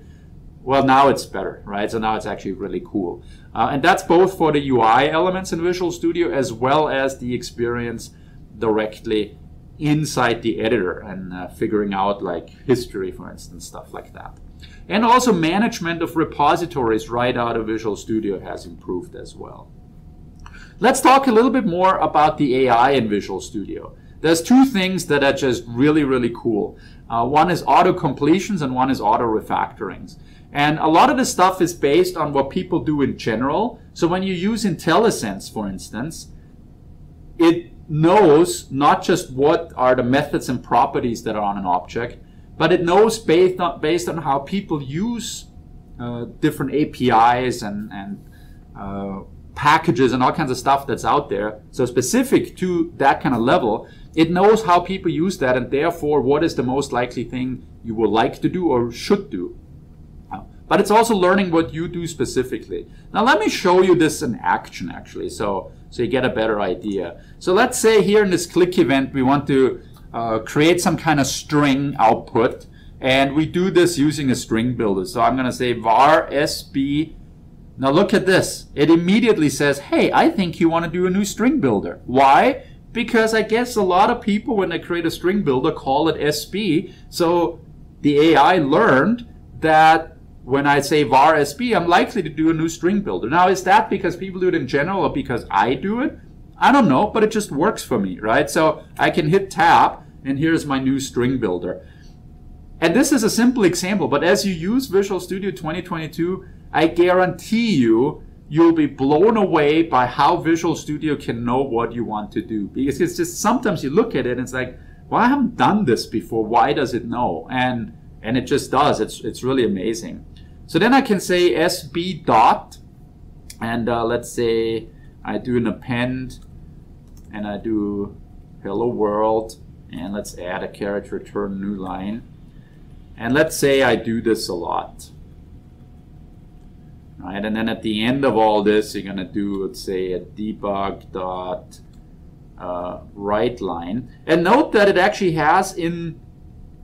Well, now it's better, right? So now it's actually really cool. Uh, and that's both for the UI elements in Visual Studio as well as the experience directly inside the editor and uh, figuring out like history, for instance, stuff like that. And also management of repositories right out of Visual Studio has improved as well. Let's talk a little bit more about the AI in Visual Studio. there's two things that are just really, really cool. Uh, one is auto completions and one is auto refactorings. And a lot of this stuff is based on what people do in general. So when you use IntelliSense, for instance, it knows not just what are the methods and properties that are on an object, but it knows based on, based on how people use uh, different APIs and, and uh, packages and all kinds of stuff that's out there. So specific to that kind of level, it knows how people use that and therefore what is the most likely thing you would like to do or should do. But it's also learning what you do specifically. Now let me show you this in action actually, so, so you get a better idea. So let's say here in this click event we want to uh, create some kind of string output and we do this using a string builder. So I'm going to say var sb now look at this. It immediately says, hey, I think you want to do a new string builder. Why? Because I guess a lot of people, when they create a string builder, call it SB. So the AI learned that when I say var SB, I'm likely to do a new string builder. Now, is that because people do it in general or because I do it? I don't know, but it just works for me, right? So I can hit tab, and here's my new string builder. And this is a simple example, but as you use Visual Studio 2022, I guarantee you, you'll be blown away by how Visual Studio can know what you want to do. Because it's just sometimes you look at it and it's like, well, I haven't done this before. Why does it know? And and it just does. It's it's really amazing. So then I can say sb dot, and uh, let's say I do an append, and I do hello world, and let's add a character return new line. And let's say I do this a lot right? And then at the end of all this, you're going to do, let's say, a debug dot uh, write line. And note that it actually has in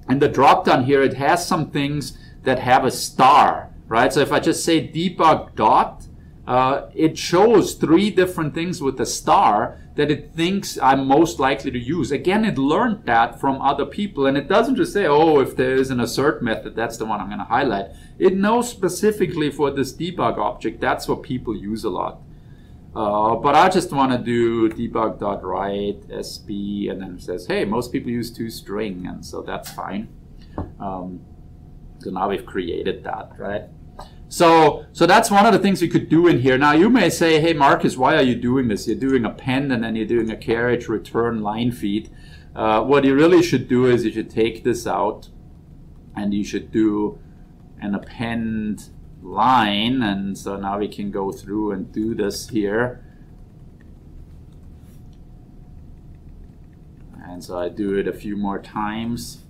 in the dropdown here, it has some things that have a star, right? So if I just say debug dot, uh, it shows three different things with a star that it thinks I'm most likely to use. Again, it learned that from other people, and it doesn't just say, oh, if there is an assert method, that's the one I'm going to highlight. It knows specifically for this debug object, that's what people use a lot. Uh, but I just want to do debug.write sb, and then it says, hey, most people use toString, and so that's fine. Um, so now we've created that, right? So, so that's one of the things you could do in here. Now you may say, hey Markus, why are you doing this? You're doing append and then you're doing a carriage return line feed. Uh, what you really should do is you should take this out and you should do an append line. And so now we can go through and do this here. And so I do it a few more times.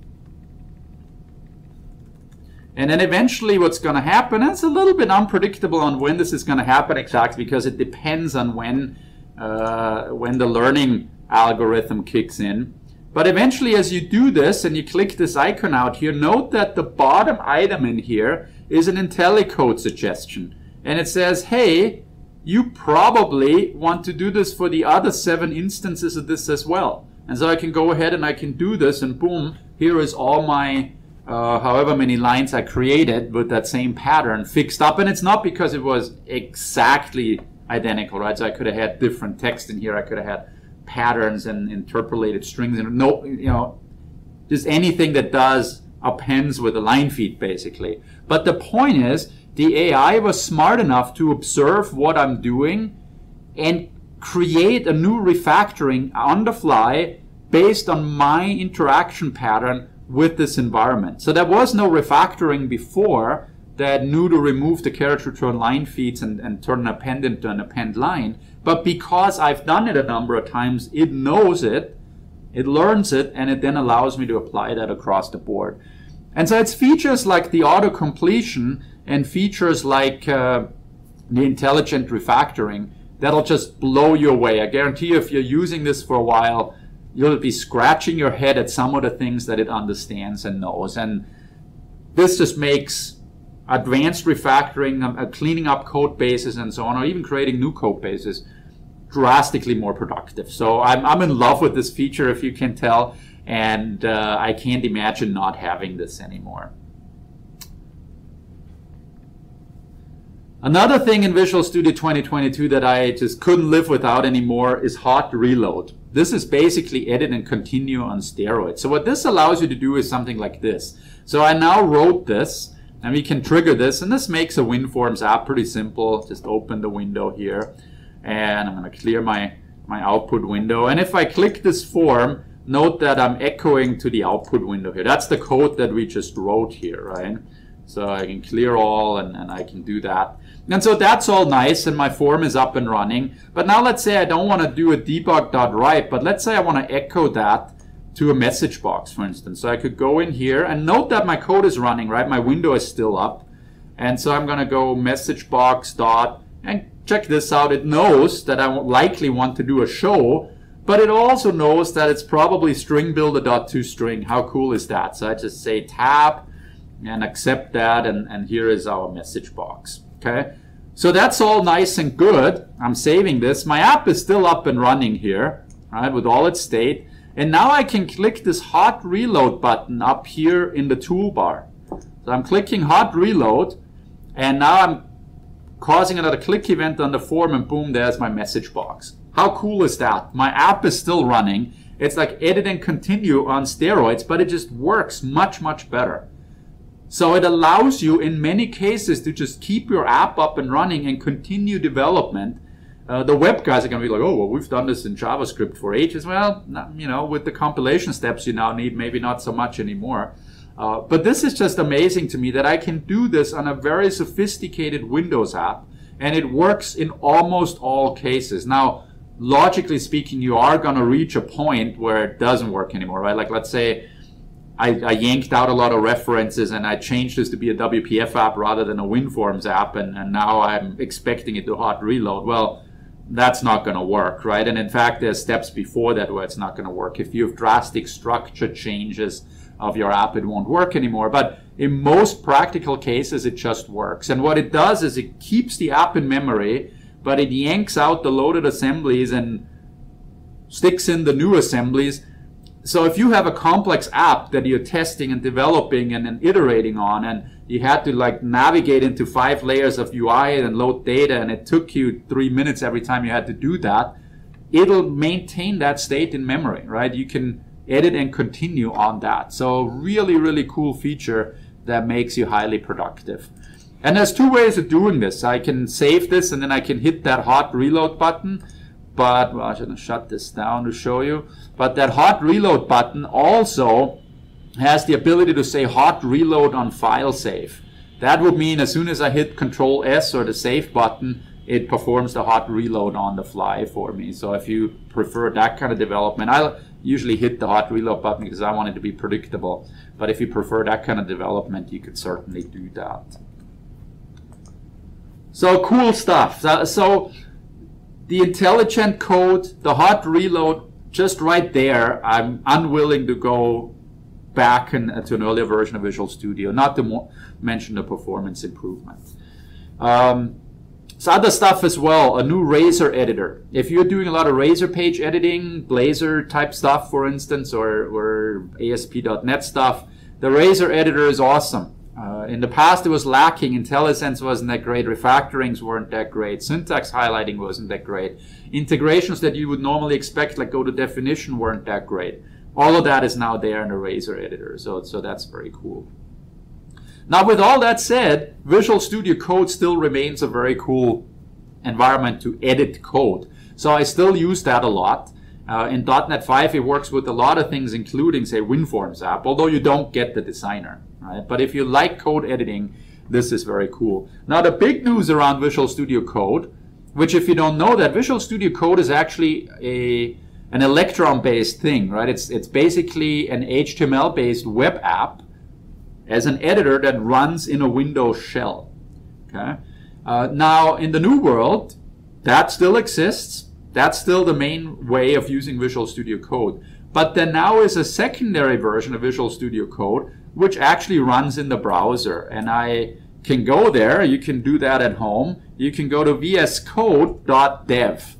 And then eventually what's going to happen, and it's a little bit unpredictable on when this is going to happen exactly because it depends on when, uh, when the learning algorithm kicks in. But eventually as you do this and you click this icon out here, note that the bottom item in here is an IntelliCode suggestion. And it says, hey, you probably want to do this for the other seven instances of this as well. And so I can go ahead and I can do this and boom, here is all my uh, however many lines I created with that same pattern fixed up. And it's not because it was exactly identical, right? So I could have had different text in here. I could have had patterns and interpolated strings and no, you know, just anything that does appends with a line feed basically. But the point is the AI was smart enough to observe what I'm doing and create a new refactoring on the fly based on my interaction pattern with this environment. So there was no refactoring before that knew to remove the carriage return line feeds and, and turn an append into an append line. But because I've done it a number of times, it knows it, it learns it, and it then allows me to apply that across the board. And so it's features like the auto completion and features like uh, the intelligent refactoring that'll just blow you away. I guarantee you if you're using this for a while, you'll be scratching your head at some of the things that it understands and knows. And this just makes advanced refactoring, um, uh, cleaning up code bases and so on, or even creating new code bases drastically more productive. So I'm, I'm in love with this feature, if you can tell, and uh, I can't imagine not having this anymore. Another thing in Visual Studio 2022 that I just couldn't live without anymore is hot reload. This is basically edit and continue on steroids. So what this allows you to do is something like this. So I now wrote this and we can trigger this and this makes a WinForms app pretty simple. Just open the window here and I'm going to clear my, my output window. And if I click this form, note that I'm echoing to the output window here. That's the code that we just wrote here, right? So I can clear all and, and I can do that. And so that's all nice and my form is up and running. But now let's say I don't want to do a debug.write, but let's say I want to echo that to a message box, for instance. So I could go in here and note that my code is running, right? My window is still up. And so I'm going to go message box dot and check this out. It knows that I likely want to do a show, but it also knows that it's probably string builder.toString. How cool is that? So I just say tab and accept that. And, and here is our message box. Okay. So that's all nice and good. I'm saving this. My app is still up and running here, right, with all its state. And now I can click this hot reload button up here in the toolbar. So I'm clicking hot reload and now I'm causing another click event on the form and boom, there's my message box. How cool is that? My app is still running. It's like edit and continue on steroids, but it just works much, much better. So it allows you in many cases to just keep your app up and running and continue development. Uh, the web guys are going to be like, oh, well, we've done this in JavaScript for ages. Well, you know, with the compilation steps you now need, maybe not so much anymore. Uh, but this is just amazing to me that I can do this on a very sophisticated Windows app and it works in almost all cases. Now, logically speaking, you are going to reach a point where it doesn't work anymore, right? Like, let's say I, I, yanked out a lot of references and I changed this to be a WPF app rather than a WinForms app, and, and now I'm expecting it to hot reload. Well, that's not going to work, right? And in fact, there's steps before that where it's not going to work. If you have drastic structure changes of your app, it won't work anymore. But in most practical cases, it just works. And what it does is it keeps the app in memory, but it yanks out the loaded assemblies and sticks in the new assemblies so if you have a complex app that you're testing and developing and, and iterating on, and you had to like navigate into five layers of UI and load data, and it took you three minutes every time you had to do that, it'll maintain that state in memory, right? You can edit and continue on that. So really, really cool feature that makes you highly productive. And there's two ways of doing this. I can save this and then I can hit that hot reload button but well, I should shut this down to show you. But that hot reload button also has the ability to say hot reload on file save. That would mean as soon as I hit Control S or the save button, it performs the hot reload on the fly for me. So if you prefer that kind of development, I usually hit the hot reload button because I want it to be predictable. But if you prefer that kind of development, you could certainly do that. So cool stuff. So the intelligent code, the hot reload, just right there, I'm unwilling to go back and, to an earlier version of Visual Studio, not to mention the performance improvement. Um, so other stuff as well, a new Razor editor. If you're doing a lot of Razor page editing, Blazor type stuff, for instance, or, or ASP.NET stuff, the Razor editor is awesome. Uh, in the past, it was lacking. IntelliSense wasn't that great. Refactorings weren't that great. Syntax highlighting wasn't that great. Integrations that you would normally expect, like go to definition, weren't that great. All of that is now there in the Razor editor, so, so that's very cool. Now, with all that said, Visual Studio Code still remains a very cool environment to edit code. So I still use that a lot. Uh, in .NET 5, it works with a lot of things, including, say, WinForms app, although you don't get the designer right? But if you like code editing, this is very cool. Now the big news around Visual Studio Code, which if you don't know that, Visual Studio Code is actually a an Electron-based thing, right? It's it's basically an HTML-based web app as an editor that runs in a Windows shell. Okay. Uh, now in the new world, that still exists. That's still the main way of using Visual Studio Code. But there now is a secondary version of Visual Studio Code which actually runs in the browser. And I can go there. You can do that at home. You can go to vscode.dev.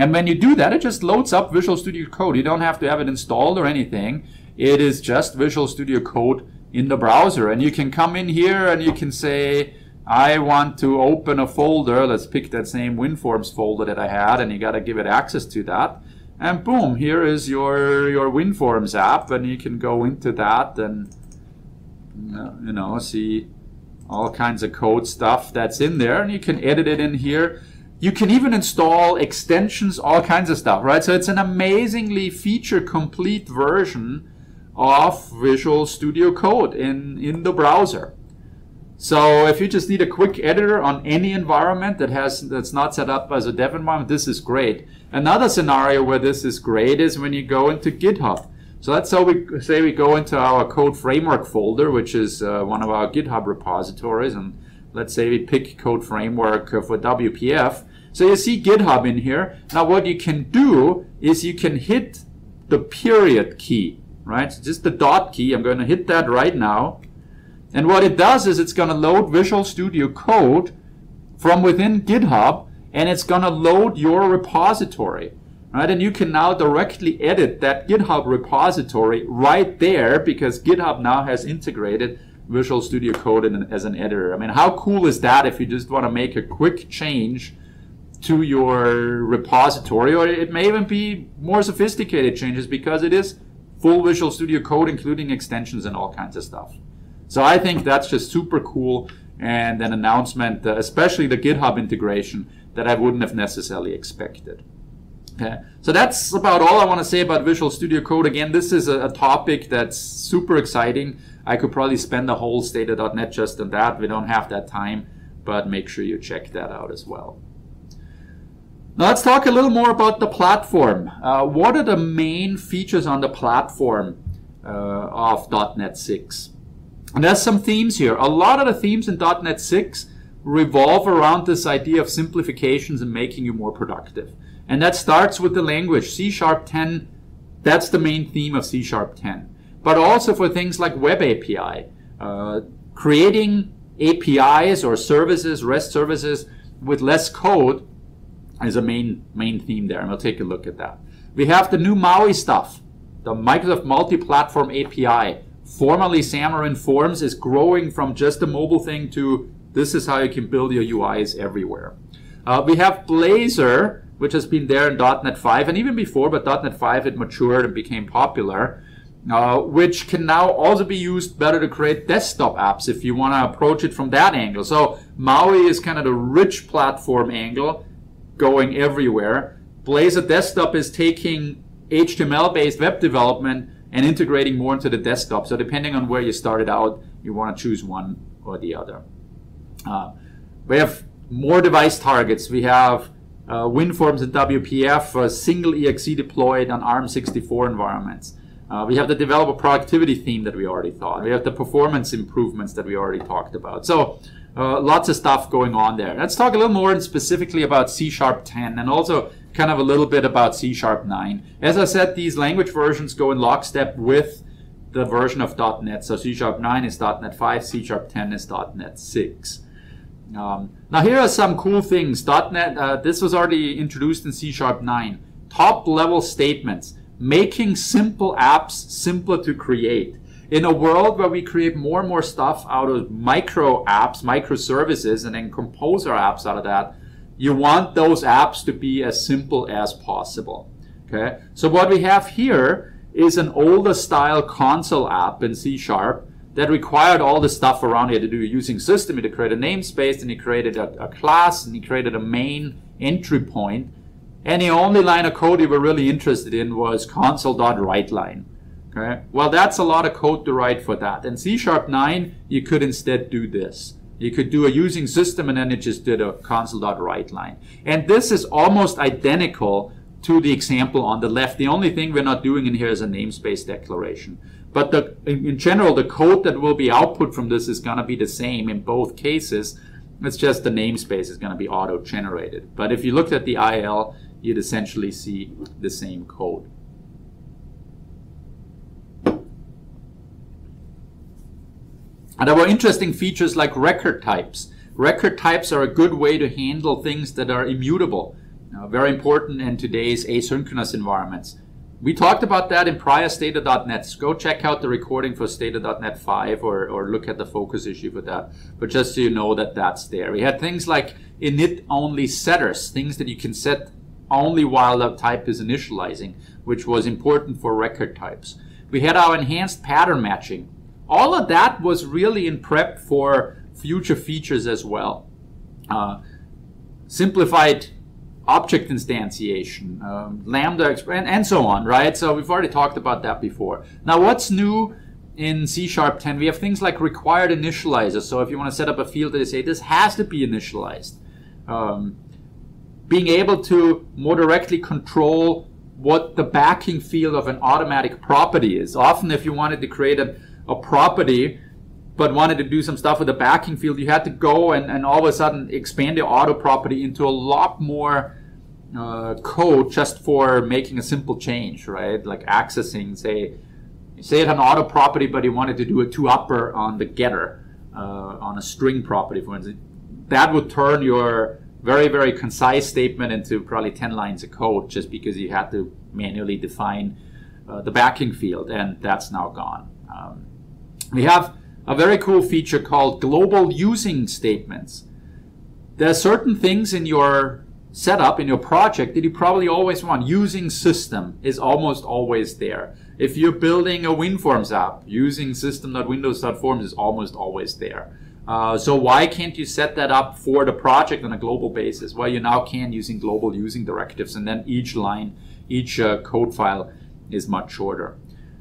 And when you do that, it just loads up Visual Studio Code. You don't have to have it installed or anything. It is just Visual Studio Code in the browser. And you can come in here and you can say, I want to open a folder. Let's pick that same WinForms folder that I had, and you got to give it access to that. and boom, here is your your WinForms app, and you can go into that and you know see all kinds of code stuff that's in there, and you can edit it in here. You can even install extensions, all kinds of stuff, right? So it's an amazingly feature complete version of Visual Studio Code in, in the browser. So if you just need a quick editor on any environment that has that's not set up as a dev environment, this is great. Another scenario where this is great is when you go into GitHub. So let's say we say we go into our code framework folder, which is uh, one of our GitHub repositories, and let's say we pick code framework for WPF. So you see GitHub in here. Now what you can do is you can hit the period key, right? So just the dot key. I'm going to hit that right now. And what it does is it's going to load Visual Studio Code from within GitHub and it's going to load your repository. Right? And you can now directly edit that GitHub repository right there because GitHub now has integrated Visual Studio Code in, as an editor. I mean, how cool is that if you just want to make a quick change to your repository, or it may even be more sophisticated changes because it is full Visual Studio Code, including extensions and all kinds of stuff. So I think that's just super cool and an announcement, uh, especially the GitHub integration, that I wouldn't have necessarily expected. Okay. So that's about all I want to say about Visual Studio Code. Again, this is a, a topic that's super exciting. I could probably spend the whole State of .NET just on that. We don't have that time, but make sure you check that out as well. Now let's talk a little more about the platform. Uh, what are the main features on the platform uh, of .NET 6? And there's some themes here. A lot of the themes in .NET 6 revolve around this idea of simplifications and making you more productive. And that starts with the language. C Sharp 10, that's the main theme of C Sharp 10. But also for things like Web API, uh, creating APIs or services, REST services with less code is a main, main theme there. And we'll take a look at that. We have the new MAUI stuff, the Microsoft Multi-Platform API. Formerly Xamarin Forms is growing from just a mobile thing to this is how you can build your UIs everywhere. Uh, we have Blazor, which has been there in .NET 5 and even before, but .NET 5 it matured and became popular, uh, which can now also be used better to create desktop apps if you want to approach it from that angle. So Maui is kind of the rich platform angle going everywhere. Blazor Desktop is taking HTML-based web development and integrating more into the desktop. So depending on where you started out, you want to choose one or the other. Uh, we have more device targets. We have uh, WinForms and WPF uh, single exe deployed on ARM64 environments. Uh, we have the developer productivity theme that we already thought. We have the performance improvements that we already talked about. So uh, lots of stuff going on there. Let's talk a little more specifically about C Sharp 10 and also kind of a little bit about C Sharp 9. As I said, these language versions go in lockstep with the version of .NET. So C Sharp 9 is .NET 5, C Sharp 10 is .NET 6. Um, now here are some cool things. .NET, uh, this was already introduced in C Sharp 9. Top level statements, making simple apps simpler to create. In a world where we create more and more stuff out of micro apps, microservices, and then compose our apps out of that, you want those apps to be as simple as possible. Okay, so what we have here is an older style console app in C Sharp that required all the stuff around here to do using system. He create a namespace, and he created a, a, class, and he created a main entry point. And the only line of code we were really interested in was console.writeLine. Okay, well that's a lot of code to write for that. In C Sharp 9, you could instead do this. You could do a using system and then it just did a console.writeLine. And this is almost identical to the example on the left. The only thing we're not doing in here is a namespace declaration. But the, in general, the code that will be output from this is going to be the same in both cases. It's just the namespace is going to be auto-generated. But if you looked at the IL, you'd essentially see the same code. And there were interesting features like record types. Record types are a good way to handle things that are immutable. Uh, very important in today's asynchronous environments. We talked about that in prior State of .NET. Go check out the recording for State of .NET 5 or, or look at the focus issue for that. But just so you know that that's there. We had things like init only setters, things that you can set only while the type is initializing, which was important for record types. We had our enhanced pattern matching. All of that was really in prep for future features as well. Uh, simplified object instantiation, um, lambda, and, and so on, right? So we've already talked about that before. Now, what's new in C Sharp 10? We have things like required initializers. So if you want to set up a field that you say this has to be initialized, um, being able to more directly control what the backing field of an automatic property is. Often, if you wanted to create a, a property but wanted to do some stuff with the backing field, you had to go and, and all of a sudden expand the auto property into a lot more uh, code just for making a simple change, right? Like accessing, say, say it an auto property, but you wanted to do a to upper on the getter uh, on a string property, for instance. That would turn your very, very concise statement into probably 10 lines of code just because you had to manually define uh, the backing field, and that's now gone. Um, we have a very cool feature called global using statements. There are certain things in your setup, in your project, that you probably always want. Using system is almost always there. If you're building a WinForms app, using system.windows.forms is almost always there. Uh, so why can't you set that up for the project on a global basis? Well, you now can using global using directives, and then each line, each uh, code file is much shorter.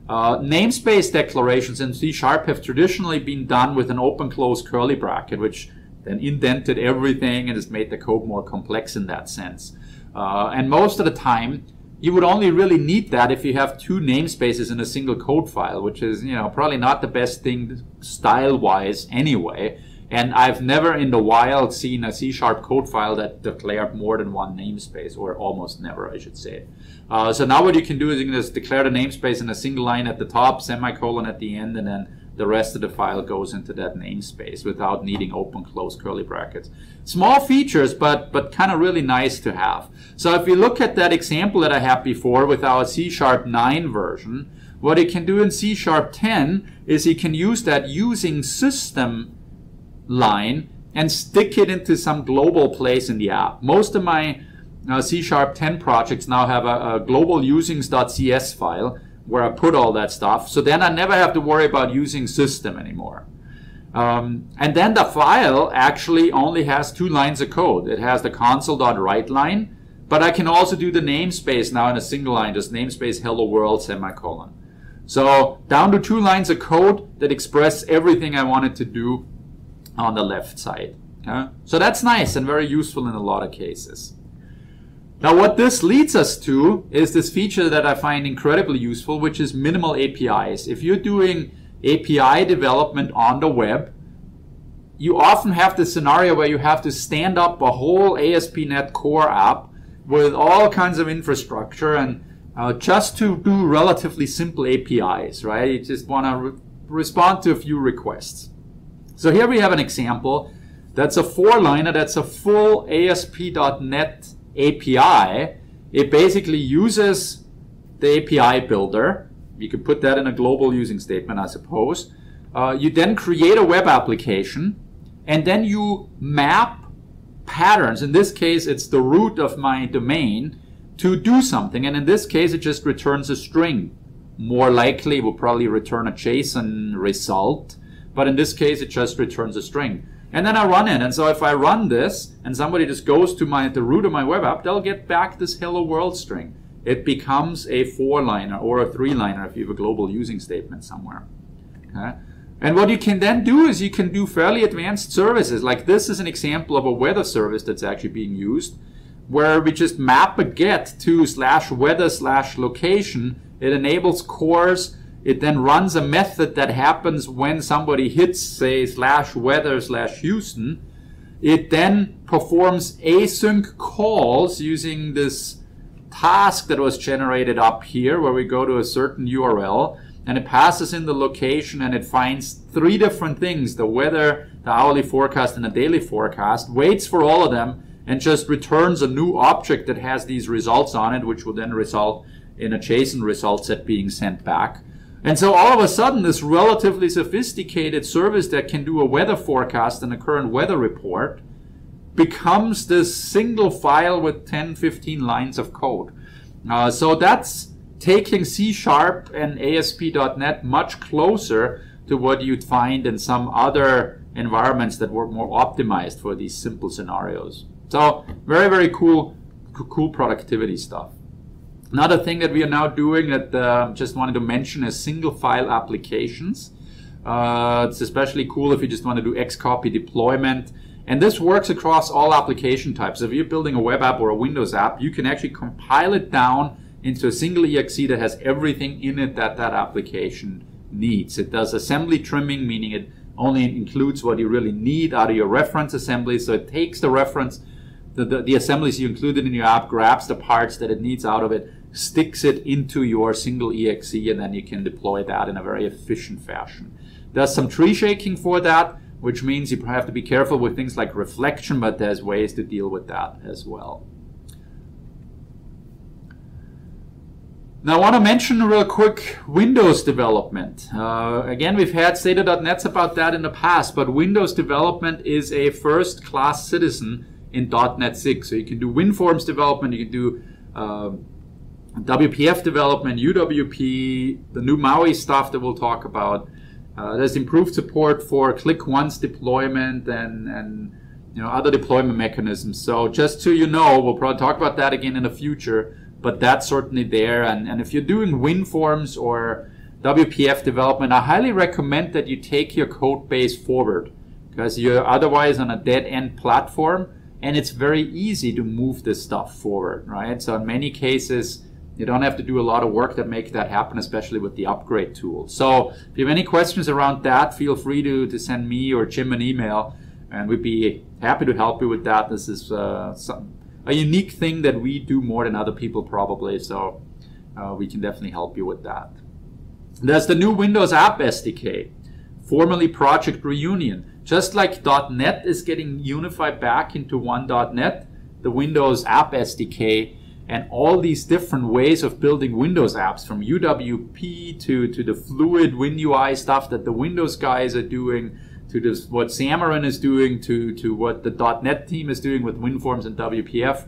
Uh, namespace declarations in C Sharp have traditionally been done with an open-close curly bracket, which then indented everything and has made the code more complex in that sense. Uh, and most of the time, you would only really need that if you have two namespaces in a single code file, which is, you know, probably not the best thing style-wise anyway. And I've never in the wild seen a C-sharp code file that declared more than one namespace, or almost never, I should say. Uh, so now what you can do is you can just declare the namespace in a single line at the top, semicolon at the end, and then the rest of the file goes into that namespace without needing open close curly brackets. Small features, but but kind of really nice to have. So if you look at that example that I had before with our C Sharp 9 version, what it can do in C Sharp 10 is you can use that using system line and stick it into some global place in the app. Most of my uh, C Sharp 10 projects now have a, a global usings.cs file where I put all that stuff. So then I never have to worry about using system anymore. Um, and then the file actually only has two lines of code. It has the console.write line, but I can also do the namespace now in a single line, just namespace hello world semicolon. So down to two lines of code that express everything I wanted to do on the left side. Okay? So that's nice and very useful in a lot of cases. Now what this leads us to is this feature that I find incredibly useful, which is minimal APIs. If you're doing API development on the web, you often have the scenario where you have to stand up a whole ASP.NET Core app with all kinds of infrastructure and uh, just to do relatively simple APIs, right? You just want to re respond to a few requests. So here we have an example. That's a four-liner. That's a full ASP.NET API. It basically uses the API builder. You could put that in a global using statement, I suppose. Uh, you then create a web application, and then you map patterns. In this case, it's the root of my domain to do something. And in this case, it just returns a string. More likely, it will probably return a JSON result. But in this case, it just returns a string. And then I run it. And so if I run this and somebody just goes to my the root of my web app, they'll get back this hello world string. It becomes a four liner or a three liner if you have a global using statement somewhere. Okay? And what you can then do is you can do fairly advanced services. Like this is an example of a weather service that's actually being used where we just map a get to slash weather slash location. It enables CORS it then runs a method that happens when somebody hits, say, slash weather slash Houston. It then performs async calls using this task that was generated up here where we go to a certain URL and it passes in the location and it finds three different things the weather, the hourly forecast, and the daily forecast, waits for all of them, and just returns a new object that has these results on it, which will then result in a JSON result set being sent back. And so all of a sudden, this relatively sophisticated service that can do a weather forecast and a current weather report becomes this single file with 10, 15 lines of code. Uh, so that's taking C Sharp and ASP.NET much closer to what you'd find in some other environments that were more optimized for these simple scenarios. So very, very cool, cool productivity stuff. Another thing that we are now doing that uh, just wanted to mention is single file applications. Uh, it's especially cool if you just want to do Xcopy deployment. And this works across all application types. If you're building a web app or a Windows app, you can actually compile it down into a single exe that has everything in it that that application needs. It does assembly trimming, meaning it only includes what you really need out of your reference assembly. So it takes the reference, the, the, the assemblies you included in your app, grabs the parts that it needs out of it, sticks it into your single exe, and then you can deploy that in a very efficient fashion. There's some tree shaking for that, which means you have to be careful with things like reflection, but there's ways to deal with that as well. Now I want to mention real quick Windows development. Uh, again, we've had State of .NETs about that in the past, but Windows development is a first-class citizen in .NET 6. So you can do WinForms development, you can do uh, WPF development, UWP, the new MAUI stuff that we'll talk about. Uh, there's improved support for ClickOnce deployment and, and you know other deployment mechanisms. So just so you know, we'll probably talk about that again in the future but that's certainly there. And, and if you're doing WinForms or WPF development, I highly recommend that you take your code base forward because you're otherwise on a dead end platform and it's very easy to move this stuff forward, right? So in many cases, you don't have to do a lot of work that make that happen, especially with the upgrade tool. So if you have any questions around that, feel free to, to send me or Jim an email and we'd be happy to help you with that. This is uh, some, a unique thing that we do more than other people probably. So uh, we can definitely help you with that. There's the new Windows App SDK, formerly Project Reunion. Just like .NET is getting unified back into one .NET, the Windows App SDK and all these different ways of building Windows apps from UWP to, to the fluid WinUI stuff that the Windows guys are doing to this, what Xamarin is doing, to, to what the .NET team is doing with WinForms and WPF.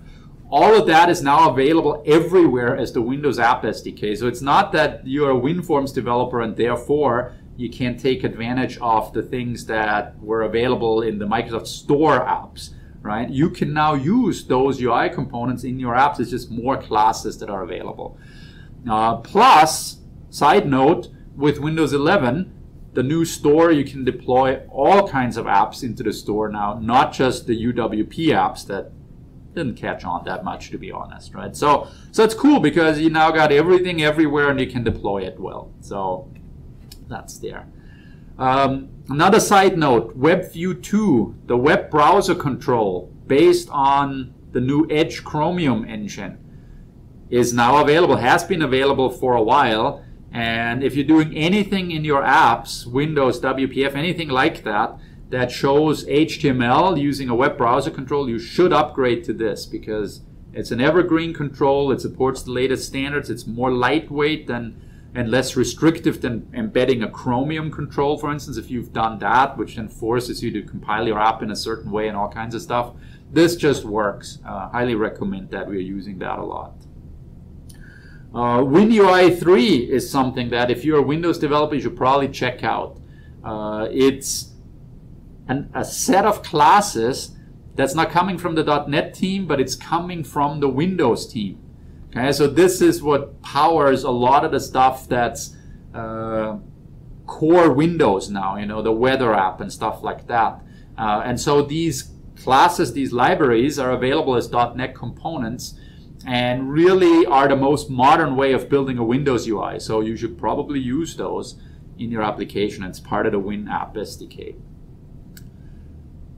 All of that is now available everywhere as the Windows App SDK. So it's not that you're a WinForms developer and therefore you can't take advantage of the things that were available in the Microsoft Store apps, right? You can now use those UI components in your apps. It's just more classes that are available. Uh, plus, side note, with Windows 11, the new store, you can deploy all kinds of apps into the store now, not just the UWP apps that didn't catch on that much, to be honest, right? So, so it's cool because you now got everything everywhere and you can deploy it well. So that's there. Um, another side note, WebView 2, the web browser control based on the new Edge Chromium engine is now available, has been available for a while and if you're doing anything in your apps, Windows, WPF, anything like that, that shows HTML using a web browser control, you should upgrade to this because it's an evergreen control. It supports the latest standards. It's more lightweight than and less restrictive than embedding a Chromium control, for instance, if you've done that, which then forces you to compile your app in a certain way and all kinds of stuff. This just works. Uh, highly recommend that. We're using that a lot. Uh, WinUI 3 is something that if you're a Windows developer, you should probably check out. Uh, it's an, a set of classes that's not coming from the .NET team, but it's coming from the Windows team. Okay, so this is what powers a lot of the stuff that's uh, core Windows now, you know, the weather app and stuff like that. Uh, and so these classes, these libraries are available as .NET components and really are the most modern way of building a Windows UI. So you should probably use those in your application. It's part of the Win App SDK.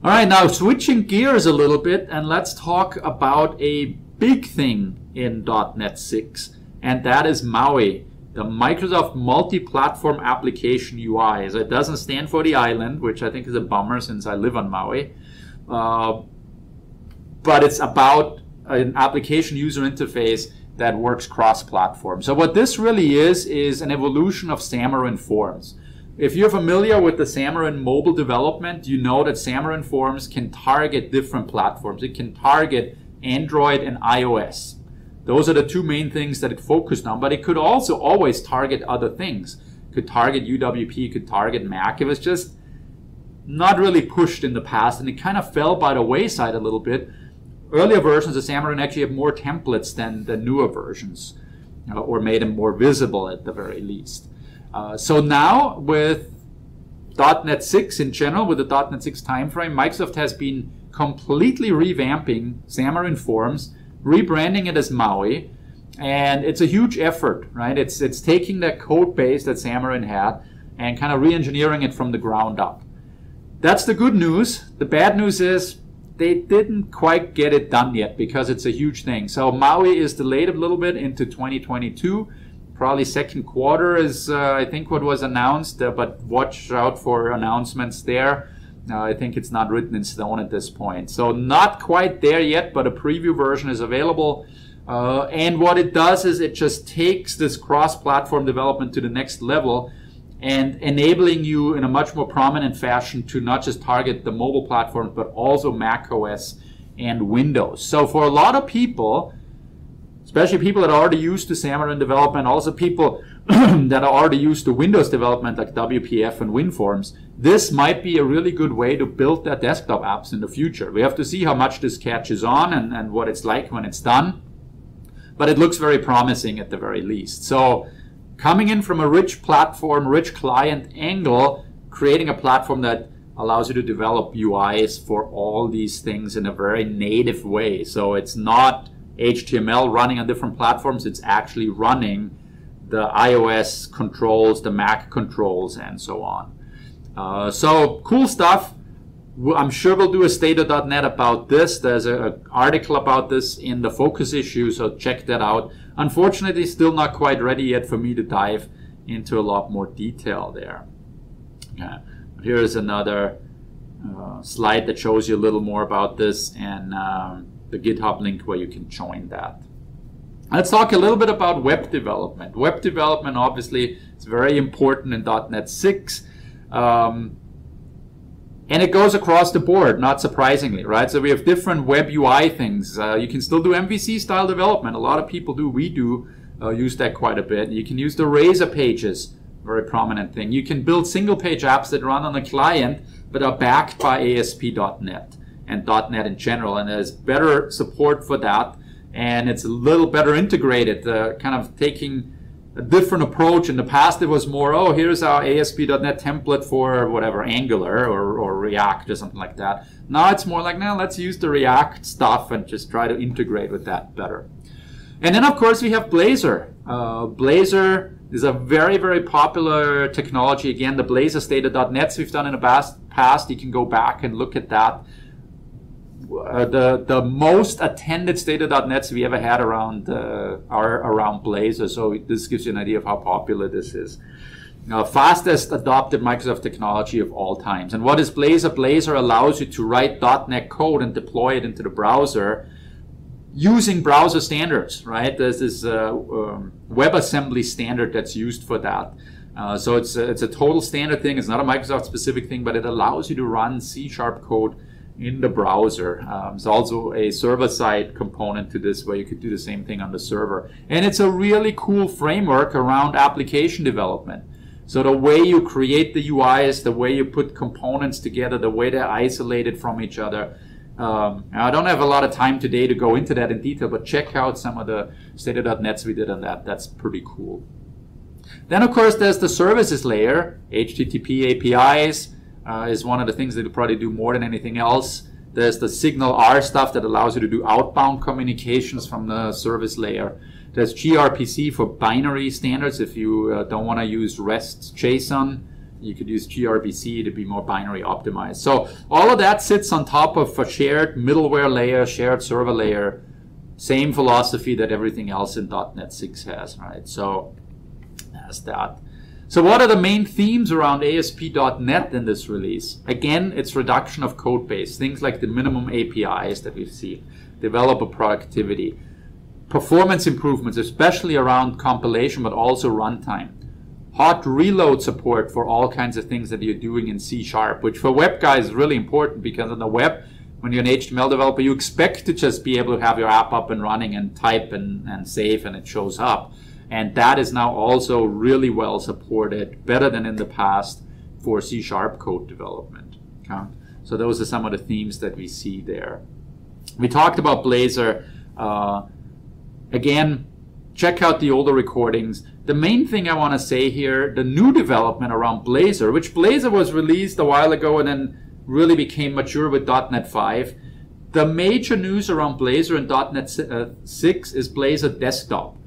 All right, now switching gears a little bit and let's talk about a big thing in .NET 6, and that is MAUI, the Microsoft Multi-Platform Application UI. So it doesn't stand for the island, which I think is a bummer since I live on Maui. Uh, but it's about an application user interface that works cross-platform. So what this really is is an evolution of Xamarin Forms. if you're familiar with the Xamarin mobile development, you know that Xamarin Forms can target different platforms. It can target Android and iOS. Those are the two main things that it focused on, but it could also always target other things. It could target UWP, could target Mac. It was just not really pushed in the past, and it kind of fell by the wayside a little bit. Earlier versions of Xamarin actually have more templates than the newer versions, uh, or made them more visible at the very least. Uh, so now with .NET 6 in general, with the .NET 6 timeframe, Microsoft has been completely revamping Xamarin Forms, rebranding it as Maui, and it's a huge effort, right? It's it's taking that code base that Xamarin had and kind of re-engineering it from the ground up. That's the good news. The bad news is they didn't quite get it done yet because it's a huge thing. So Maui is delayed a little bit into 2022 probably second quarter is uh, I think what was announced, uh, but watch out for announcements there. Uh, I think it's not written in stone at this point. So not quite there yet, but a preview version is available. Uh, and what it does is it just takes this cross-platform development to the next level and enabling you in a much more prominent fashion to not just target the mobile platforms, but also Mac OS and Windows. So for a lot of people, especially people that are already used to Xamarin development, also people that are already used to Windows development like WPF and WinForms, this might be a really good way to build their desktop apps in the future. We have to see how much this catches on and, and what it's like when it's done. But it looks very promising at the very least. So coming in from a rich platform, rich client angle, creating a platform that allows you to develop UIs for all these things in a very native way. So it's not HTML running on different platforms. It's actually running the iOS controls, the Mac controls, and so on. Uh, so cool stuff. I'm sure we'll do a state.net about this. There's an article about this in the focus issue, so check that out. Unfortunately, still not quite ready yet for me to dive into a lot more detail there. Okay. Here's another uh, slide that shows you a little more about this and um, the GitHub link where you can join that. Let's talk a little bit about web development. Web development obviously is very important in .NET 6. Um, and it goes across the board, not surprisingly, right? So we have different web UI things. Uh, you can still do MVC style development. A lot of people do. We do uh, use that quite a bit. You can use the Razor pages, very prominent thing. You can build single page apps that run on a client but are backed by ASP.NET and .NET in general, and there's better support for that, and it's a little better integrated, uh, kind of taking a different approach. In the past, it was more, oh, here's our ASP.NET template for whatever, Angular or, or React or something like that. Now it's more like, now let's use the React stuff and just try to integrate with that better. And then, of course, we have Blazor. Uh, Blazor is a very, very popular technology. Again, the Blazor State.NETs we've done in the past, past, you can go back and look at that uh, the the most attended State of .NETs we ever had around uh, are around Blazor. So this gives you an idea of how popular this is. Uh, fastest adopted Microsoft technology of all times. And what is Blazor? Blazor allows you to write .NET code and deploy it into the browser using browser standards, right? There's this uh, um, WebAssembly standard that's used for that. Uh, so it's a, it's a total standard thing. It's not a Microsoft specific thing, but it allows you to run C sharp code in the browser. Um, there's also a server-side component to this where you could do the same thing on the server. And it's a really cool framework around application development. So the way you create the UIs, the way you put components together, the way they're isolated from each other. Um, I don't have a lot of time today to go into that in detail, but check out some of the State of .NETs we did on that. That's pretty cool. Then, of course, there's the services layer, HTTP APIs, uh, is one of the things that you probably do more than anything else. There's the SignalR stuff that allows you to do outbound communications from the service layer. There's gRPC for binary standards. If you uh, don't want to use REST JSON, you could use gRPC to be more binary optimized. So all of that sits on top of a shared middleware layer, shared server layer, same philosophy that everything else in .NET 6 has, right? So that's that. So what are the main themes around ASP.NET in this release? Again, it's reduction of code base, things like the minimum APIs that we've seen, developer productivity, performance improvements, especially around compilation, but also runtime. hot reload support for all kinds of things that you're doing in C sharp, which for web guys is really important because on the web, when you're an HTML developer, you expect to just be able to have your app up and running and type and, and save and it shows up. And that is now also really well supported, better than in the past for C sharp code development. Okay? So those are some of the themes that we see there. We talked about Blazor. Uh, again, check out the older recordings. The main thing I want to say here, the new development around Blazor, which Blazor was released a while ago and then really became mature with .NET 5. The major news around Blazor and .NET uh, 6 is Blazor Desktop.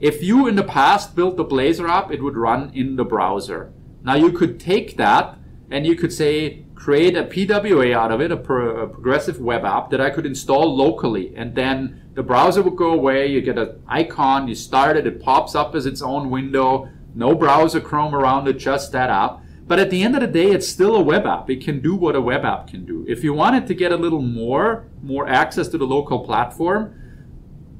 If you in the past built the Blazor app, it would run in the browser. Now you could take that and you could say, create a PWA out of it, a, pro- a, progressive web app that I could install locally. And then the browser would go away. You get an icon, you start it, it pops up as its own window. No browser Chrome around it, just that app. But at the end of the day, it's still a web app. It can do what a web app can do. If you wanted to get a little more, more access to the local platform,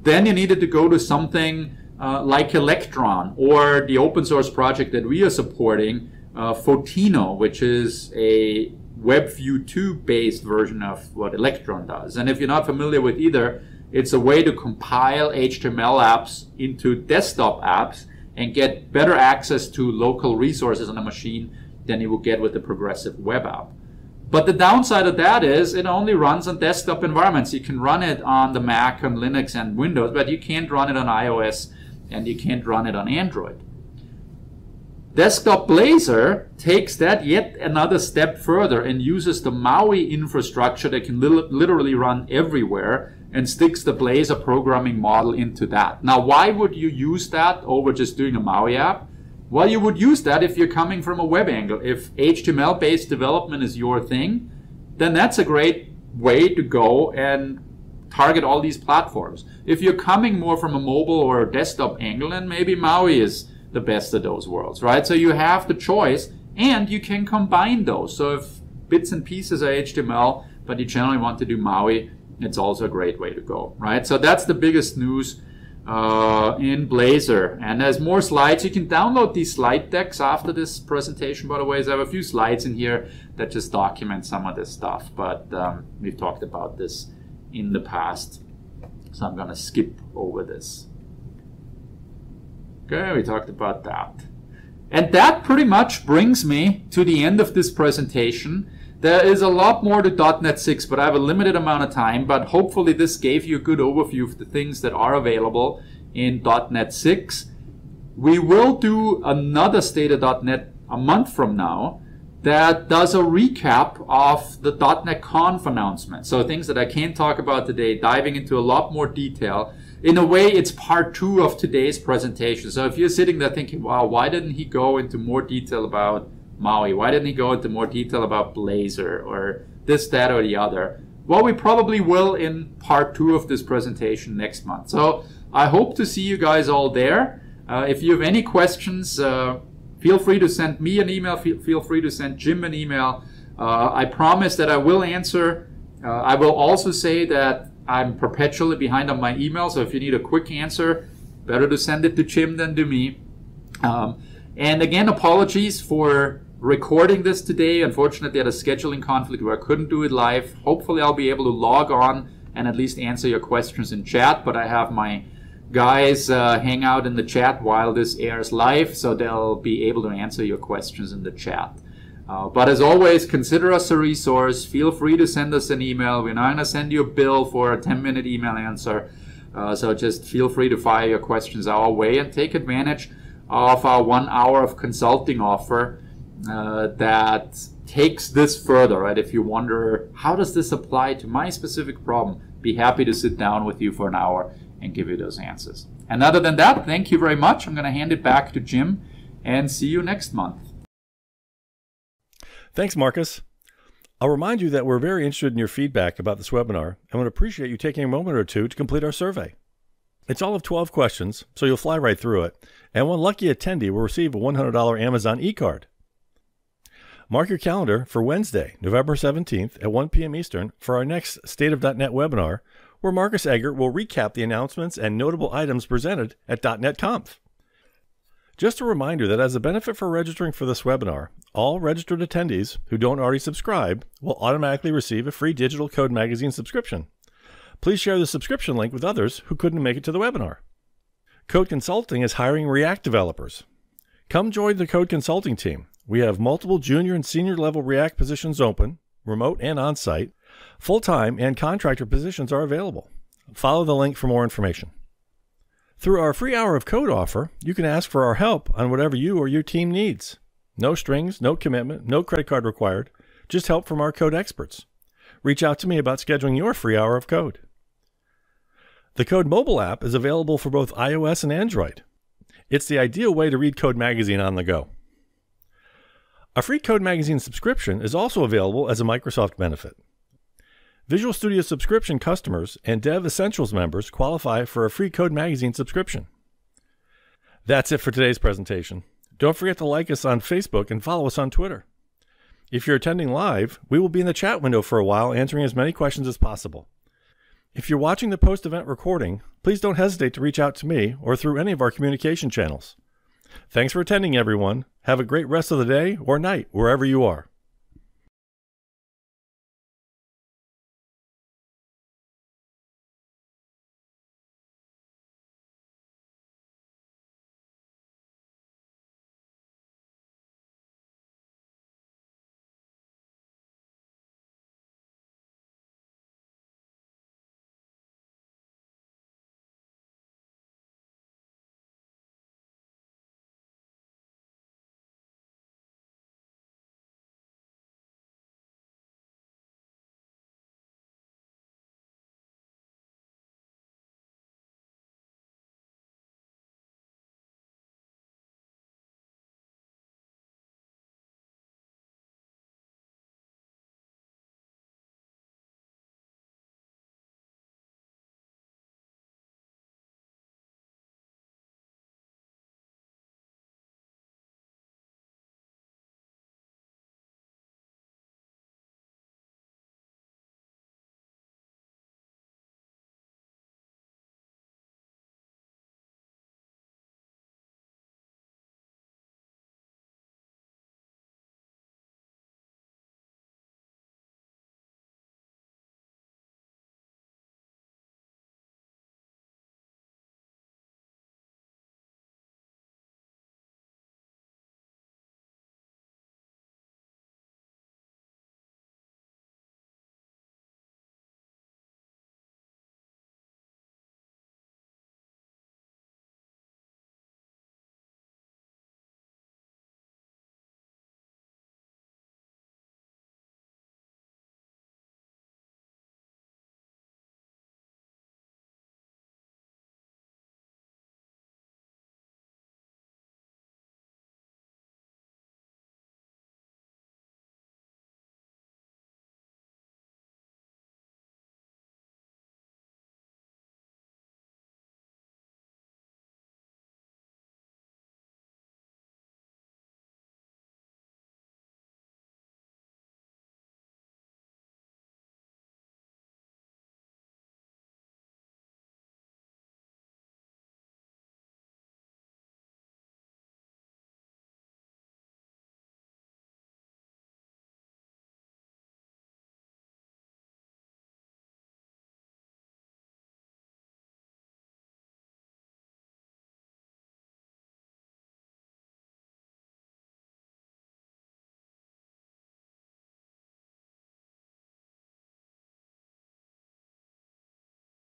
then you needed to go to something uh, like Electron or the open source project that we are supporting, uh, Photino, which is a WebView 2 based version of what Electron does. And if you're not familiar with either, it's a way to compile HTML apps into desktop apps and get better access to local resources on a machine than you will get with a progressive web app. But the downside of that is it only runs on desktop environments. You can run it on the Mac, on Linux, and Windows, but you can't run it on iOS and you can't run it on Android. Desktop Blazor takes that yet another step further and uses the MAUI infrastructure that can li- literally run everywhere and sticks the Blazor programming model into that. Now, why would you use that over just doing a MAUI app? Well, you would use that if you're coming from a web angle. If HTML based development is your thing, then that's a great way to go and target all these platforms. If you're coming more from a mobile or a desktop angle, then maybe MAUI is the best of those worlds, right? So you have the choice and you can combine those. So if bits and pieces are HTML, but you generally want to do MAUI, it's also a great way to go, right? So that's the biggest news uh, in Blazor. And there's more slides. You can download these slide decks after this presentation, by the way. So I have a few slides in here that just document some of this stuff, but um, we've talked about this in the past. So I'm going to skip over this. Okay, we talked about that. And that pretty much brings me to the end of this presentation. There is a lot more to .NET 6, but I have a limited amount of time, but hopefully this gave you a good overview of the things that are available in .NET 6. We will do another State of .NET a month from now that does a recap of the .NET Conf announcement. So things that I can't talk about today, diving into a lot more detail in a way, it's part two of today's presentation. So if you're sitting there thinking, wow, why didn't he go into more detail about Maui? Why didn't he go into more detail about Blazor or this, that, or the other? Well, we probably will in part two of this presentation next month. So I hope to see you guys all there. Uh, if you have any questions, uh, feel free to send me an email. Feel, free to send Jim an email. Uh, I promise that I will answer. Uh, I will also say that I'm perpetually behind on my email, so if you need a quick answer, better to send it to Jim than to me. Um, and again, apologies for recording this today. Unfortunately, I had a scheduling conflict where I couldn't do it live. Hopefully, I'll be able to log on and at least answer your questions in chat. But I have my guys uh, hang out in the chat while this airs live, so they'll be able to answer your questions in the chat. Uh, but as always, consider us a resource. Feel free to send us an email. We're not going to send you a bill for a 10 minute email answer. Uh, so just feel free to fire your questions our way and take advantage of our one hour of consulting offer uh, that takes this further, right? If you wonder, how does this apply to my specific problem? Be happy to sit down with you for an hour and give you those answers. And other than that, thank you very much. I'm going to hand it back to Jim and see you next month. Thanks, Markus. I'll remind you that we're very interested in your feedback about this webinar and would appreciate you taking a moment or two to complete our survey. It's all of 12 questions, so you'll fly right through it, and one lucky attendee will receive a $100 Amazon e-card. Mark your calendar for Wednesday, November 17th at 1 p.m. Eastern for our next State of .NET webinar, where Markus Egger will recap the announcements and notable items presented at .NET Conf. Just a reminder that as a benefit for registering for this webinar, all registered attendees who don't already subscribe will automatically receive a free digital code magazine subscription. Please share the subscription link with others who couldn't make it to the webinar. Code Consulting is hiring React developers. Come join the Code Consulting team. We have multiple junior and senior level React positions open, remote and on site. Full time and contractor positions are available. Follow the link for more information. Through our free hour of code offer, you can ask for our help on whatever you or your team needs. No strings, no commitment, no credit card required, just help from our code experts. Reach out to me about scheduling your free hour of code. The Code mobile app is available for both iOS and Android. It's the ideal way to read Code Magazine on the go. A free Code Magazine subscription is also available as a Microsoft benefit. Visual Studio subscription customers and Dev Essentials members qualify for a free Code Magazine subscription. That's it for today's presentation. Don't forget to like us on Facebook and follow us on Twitter. If you're attending live, we will be in the chat window for a while answering as many questions as possible. If you're watching the post event recording, please don't hesitate to reach out to me or through any of our communication channels. Thanks for attending, everyone. Have a great rest of the day or night, wherever you are.